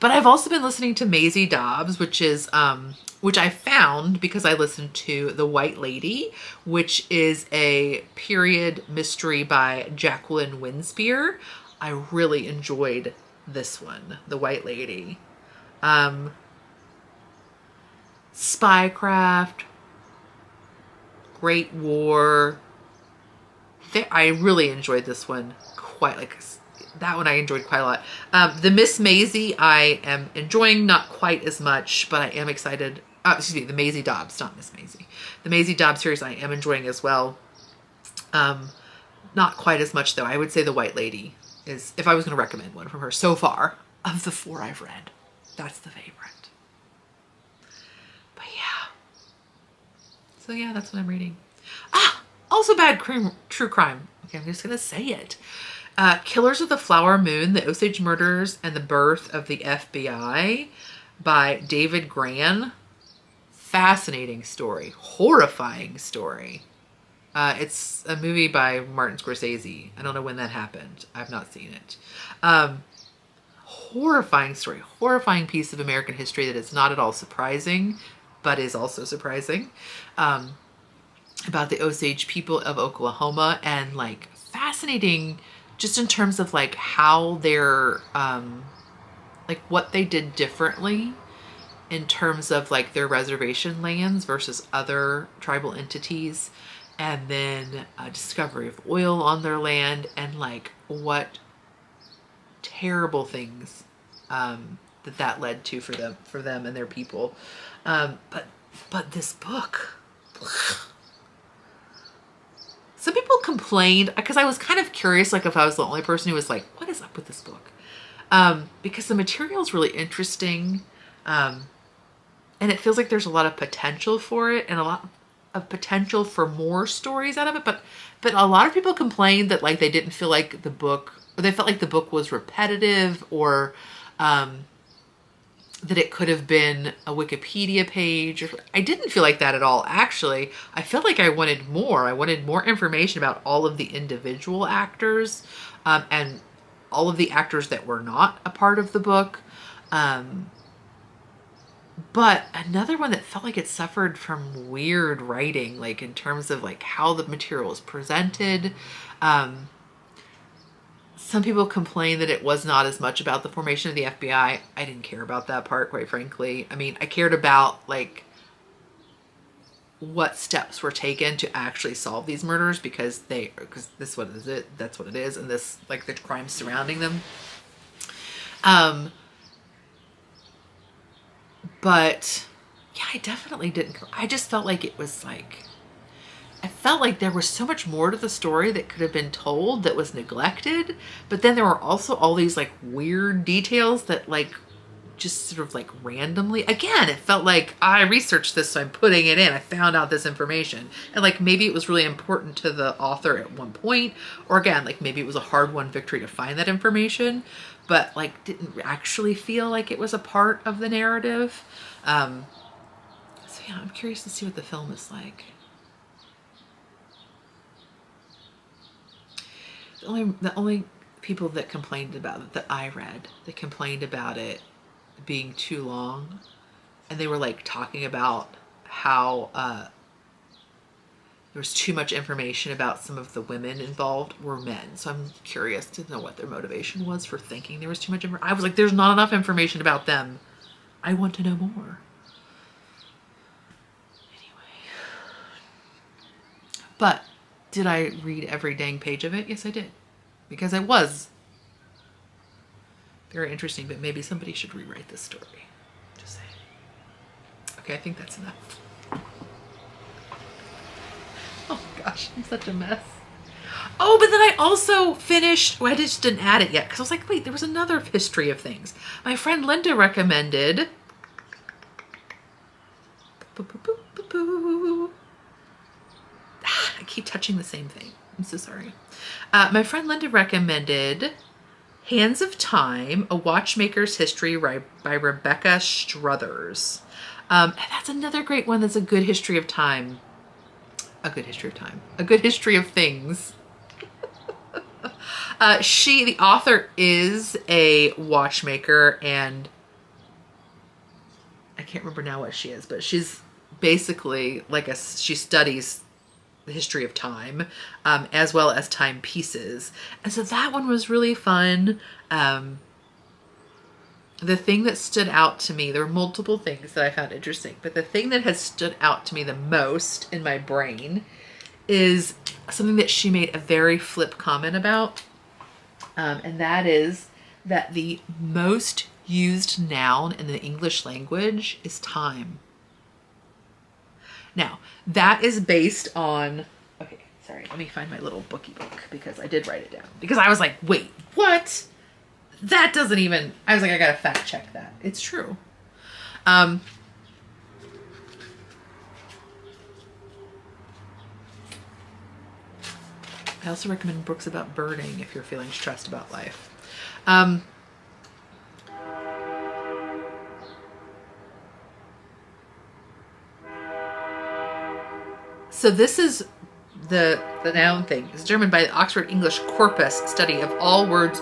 but I've also been listening to Maisie Dobbs, which is um, which I found because I listened to The White Lady, which is a period mystery by Jacqueline Winspear. I really enjoyed this one, The White Lady. Um, Spycraft, Great War. I really enjoyed this one quite like that one I enjoyed quite a lot. Um, the Miss Maisie I am enjoying not quite as much, but I am excited. Uh, excuse me, the Maisie Dobbs, not Miss Maisie. The Maisie Dobbs series I am enjoying as well. Um, not quite as much though. I would say The White Lady is, if I was going to recommend one from her so far, of the four I've read, that's the favorite. But yeah. So yeah, that's what I'm reading. Ah, also bad crime, true crime. Okay, I'm just going to say it. Uh, Killers of the Flower Moon, The Osage Murders, and the Birth of the FBI by David Grann. Fascinating story. Horrifying story. Uh, it's a movie by Martin Scorsese. I don't know when that happened. I've not seen it. Um, horrifying story. Horrifying piece of American history that is not at all surprising, but is also surprising. Um, about the Osage people of Oklahoma and like fascinating just in terms of like how they're um like what they did differently in terms of like their reservation lands versus other tribal entities and then a discovery of oil on their land and like what terrible things um that that led to for them for them and their people um but but this book some people complained because I was kind of curious, like if I was the only person who was like, what is up with this book? Um, because the material is really interesting. Um, and it feels like there's a lot of potential for it and a lot of potential for more stories out of it. But, but a lot of people complained that like they didn't feel like the book, or they felt like the book was repetitive or, um, that it could have been a Wikipedia page. I didn't feel like that at all, actually. I felt like I wanted more. I wanted more information about all of the individual actors um, and all of the actors that were not a part of the book. Um, but another one that felt like it suffered from weird writing, like in terms of like how the material was presented. Um, some people complain that it was not as much about the formation of the FBI. I didn't care about that part, quite frankly. I mean, I cared about like what steps were taken to actually solve these murders because they because this what is it that's what it is and this like the crimes surrounding them um but yeah i definitely didn't i just felt like it was like i felt like there was so much more to the story that could have been told that was neglected but then there were also all these like weird details that like just sort of like randomly again it felt like ah, i researched this so i'm putting it in i found out this information. And like maybe it was really important to the author at one point or again like maybe it was a hard won victory to find that information but like didn't actually feel like it was a part of the narrative. Um so yeah i'm curious to see what the film is like. The only the only people that complained about it that i read that complained about it being too long and they were like talking about how uh, there was too much information about some of the women involved were men. So I'm curious to know what their motivation was for thinking there was too much information. I was like, there's not enough information about them. I want to know more. Anyway. But did I read every dang page of it? Yes, I did. Because it was very interesting, but maybe somebody should rewrite this story. Just saying. Okay, I think that's enough. Oh gosh, I'm such a mess. Oh, but then I also finished, well, I just didn't add it yet because I was like, wait, there was another history of things. My friend Linda recommended. I keep touching the same thing. I'm so sorry. Uh, my friend Linda recommended Hands of Time, A Watchmaker's History by Rebecca Struthers. Um, and that's another great one that's a good history of time. A good history of time. A good history of things. uh, she, the author, is a watchmaker and I can't remember now what she is, but she's basically like a, she studies the history of time, um, as well as timepieces. And so that one was really fun. Um, the thing that stood out to me, there were multiple things that I found interesting, but the thing that has stood out to me the most in my brain is something that she made a very flip comment about. Um, and that is that the most used noun in the English language is time. Now, that is based on, okay, sorry, let me find my little bookie book because I did write it down. Because I was like, wait, what? That doesn't even, I was like, I gotta fact check that. It's true. Um, I also recommend books about birding if you're feeling stressed about life. Um, So this is the the noun thing. It's determined by the Oxford English Corpus study of all words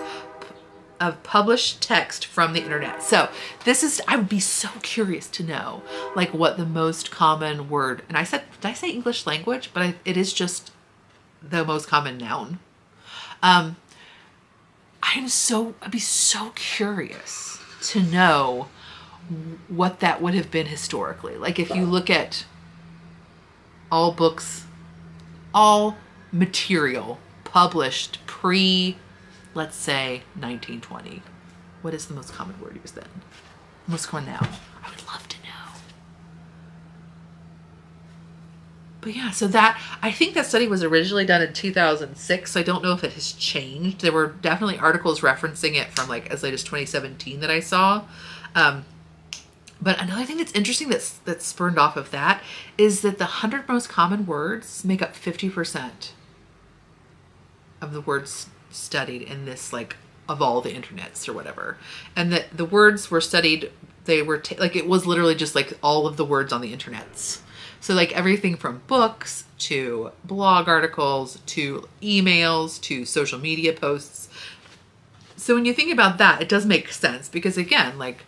of published text from the internet. So this is, I would be so curious to know like what the most common word, and I said, did I say English language? But I, it is just the most common noun. Um, I'm so, I'd be so curious to know what that would have been historically. Like if you look at all books, all material published pre, let's say, 1920. What is the most common word used then? Most common now. I would love to know. But yeah, so that, I think that study was originally done in 2006, so I don't know if it has changed. There were definitely articles referencing it from like as late as 2017 that I saw. Um, but another thing that's interesting that's that's spurned off of that is that the 100 most common words make up 50% of the words studied in this like of all the internets or whatever. And that the words were studied they were like it was literally just like all of the words on the internets. So like everything from books to blog articles to emails to social media posts. So when you think about that, it does make sense because again, like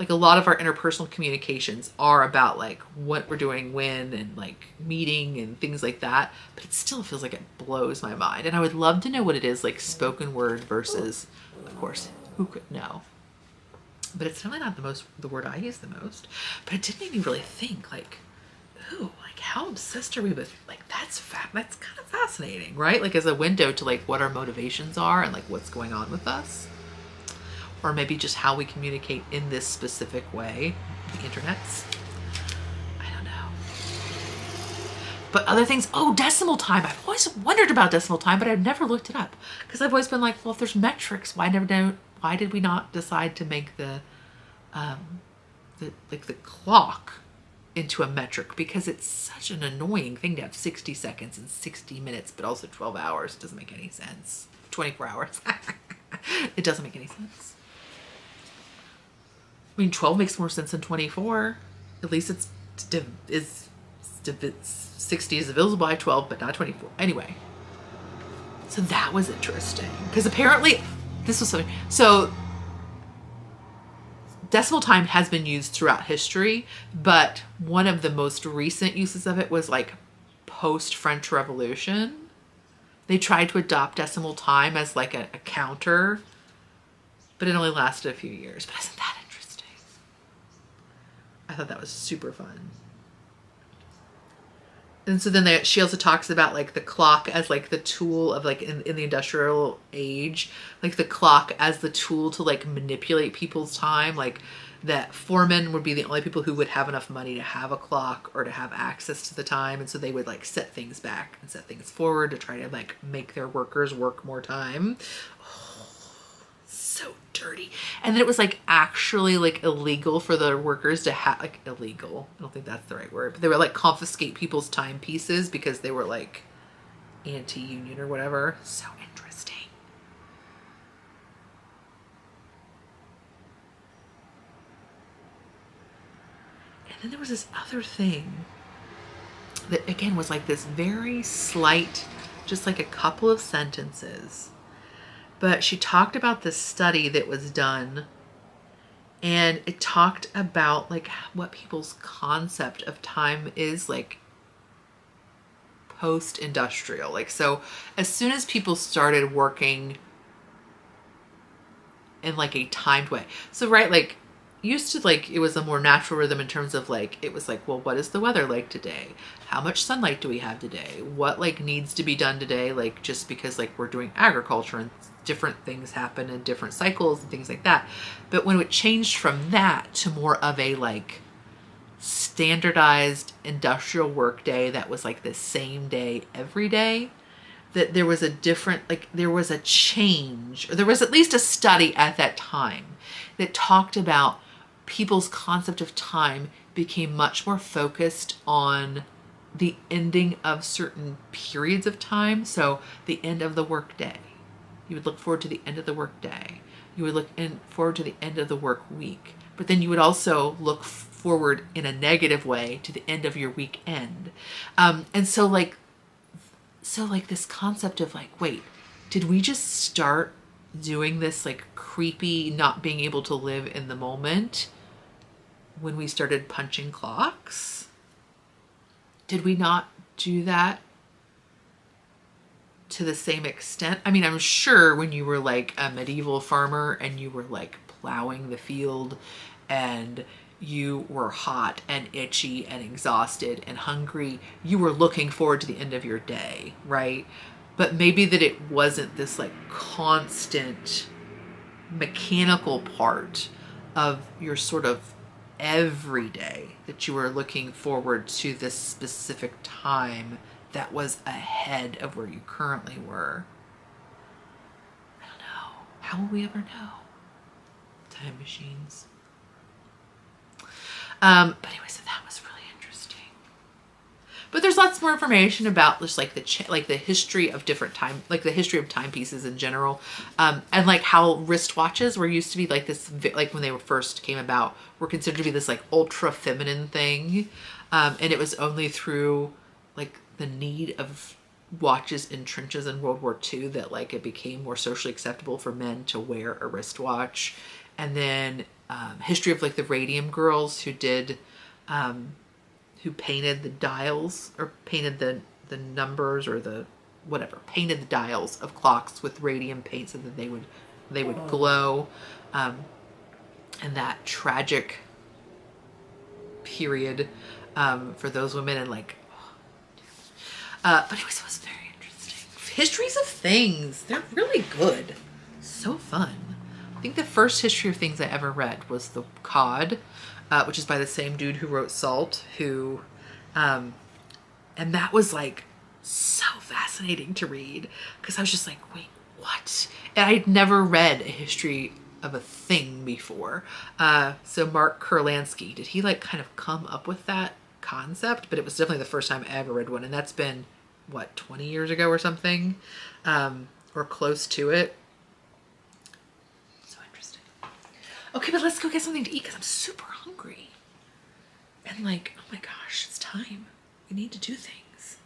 like a lot of our interpersonal communications are about like what we're doing when and like meeting and things like that but it still feels like it blows my mind and i would love to know what it is like spoken word versus of course who could know. But it's definitely not the most the word i use the most but it did make me really think like ooh like how obsessed are we with like that's fa- that's kind of fascinating right? Like as a window to like what our motivations are and like what's going on with us or maybe just how we communicate in this specific way, the internets. I don't know. But other things, oh, decimal time. I've always wondered about decimal time, but I've never looked it up because I've always been like, well, if there's metrics, why never? Why did we not decide to make the, um, the like the clock into a metric? Because it's such an annoying thing to have 60 seconds and 60 minutes, but also 12 hours. It doesn't make any sense. 24 hours. it doesn't make any sense. I mean, 12 makes more sense than 24. At least it's is 60 is divisible by 12, but not 24. Anyway, so that was interesting because apparently this was something. So decimal time has been used throughout history, but one of the most recent uses of it was like post French Revolution. They tried to adopt decimal time as like a, a counter, but it only lasted a few years. But isn't that I thought that was super fun. And so then there, she also talks about like the clock as like the tool of like in, in the industrial age, like the clock as the tool to like manipulate people's time. Like that foremen would be the only people who would have enough money to have a clock or to have access to the time. And so they would like set things back and set things forward to try to like make their workers work more time so dirty. And then it was like actually like illegal for the workers to have like illegal. I don't think that's the right word, but they were like confiscate people's timepieces because they were like anti-union or whatever. So interesting. And then there was this other thing that again was like this very slight, just like a couple of sentences but she talked about this study that was done and it talked about like what people's concept of time is like post industrial like so as soon as people started working in like a timed way so right like used to like it was a more natural rhythm in terms of like it was like well what is the weather like today? How much sunlight do we have today? What like needs to be done today like just because like we're doing agriculture and different things happen in different cycles and things like that. But when it changed from that to more of a like standardized industrial work day that was like the same day every day that there was a different like there was a change or there was at least a study at that time that talked about people's concept of time became much more focused on the ending of certain periods of time. So the end of the workday. You would look forward to the end of the workday. You would look forward to the end of the work week. But then you would also look forward in a negative way to the end of your weekend. Um, and so like, so like this concept of like, wait, did we just start doing this like creepy not being able to live in the moment when we started punching clocks? Did we not do that to the same extent? I mean, I'm sure when you were like a medieval farmer and you were like plowing the field and you were hot and itchy and exhausted and hungry, you were looking forward to the end of your day, right? But maybe that it wasn't this like constant mechanical part of your sort of every day that you were looking forward to this specific time that was ahead of where you currently were. I don't know. How will we ever know? Time machines. Um, but anyway, so that was really interesting. But there's lots more information about just like the like the history of different time, like the history of timepieces in general, um, and like how wristwatches were used to be like this, like when they were first came about, were considered to be this like ultra feminine thing, um, and it was only through like the need of watches in trenches in World War II that like it became more socially acceptable for men to wear a wristwatch, and then um, history of like the Radium Girls who did, um, who painted the dials or painted the the numbers or the whatever painted the dials of clocks with radium paint so that they would they would glow, um, and that tragic period um, for those women and like. Uh, but anyways, it was very interesting. Histories of things. They're really good. So fun. I think the first history of things I ever read was the Cod, uh, which is by the same dude who wrote Salt, who, um, and that was like so fascinating to read because I was just like, wait, what? And I'd never read a history of a thing before. Uh, so Mark Kurlansky, did he like kind of come up with that concept? But it was definitely the first time I ever read one, and that's been what 20 years ago or something, um, or close to it. So interesting. Okay, but let's go get something to eat because I'm super. And like, oh my gosh, it's time. We need to do things.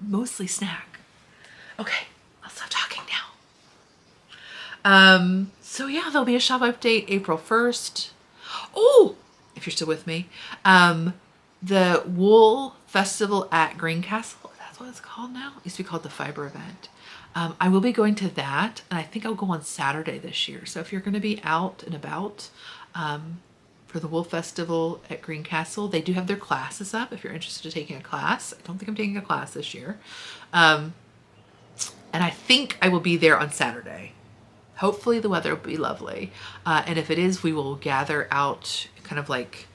Mostly snack. Okay, I'll stop talking now. Um, so yeah, there'll be a shop update April 1st. Oh, if you're still with me, um, the Wool Festival at Greencastle, that's what it's called now. It used to be called the Fiber Event. Um, I will be going to that, and I think I'll go on Saturday this year. So if you're going to be out and about um, for the Wool Festival at Greencastle. they do have their classes up if you're interested in taking a class. I don't think I'm taking a class this year. Um, and I think I will be there on Saturday. Hopefully the weather will be lovely. Uh, and if it is, we will gather out kind of like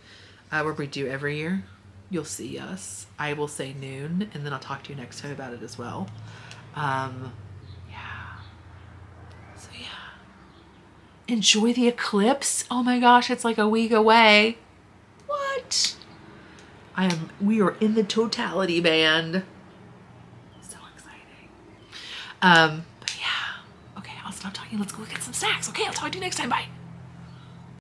uh, where we do every year. You'll see us. I will say noon, and then I'll talk to you next time about it as well. Um, yeah. So yeah. Enjoy the eclipse. Oh my gosh, it's like a week away. What? I am, we are in the totality band. So exciting. Um, but yeah. Okay, I'll stop talking. Let's go get some snacks. Okay, I'll talk to you next time. Bye.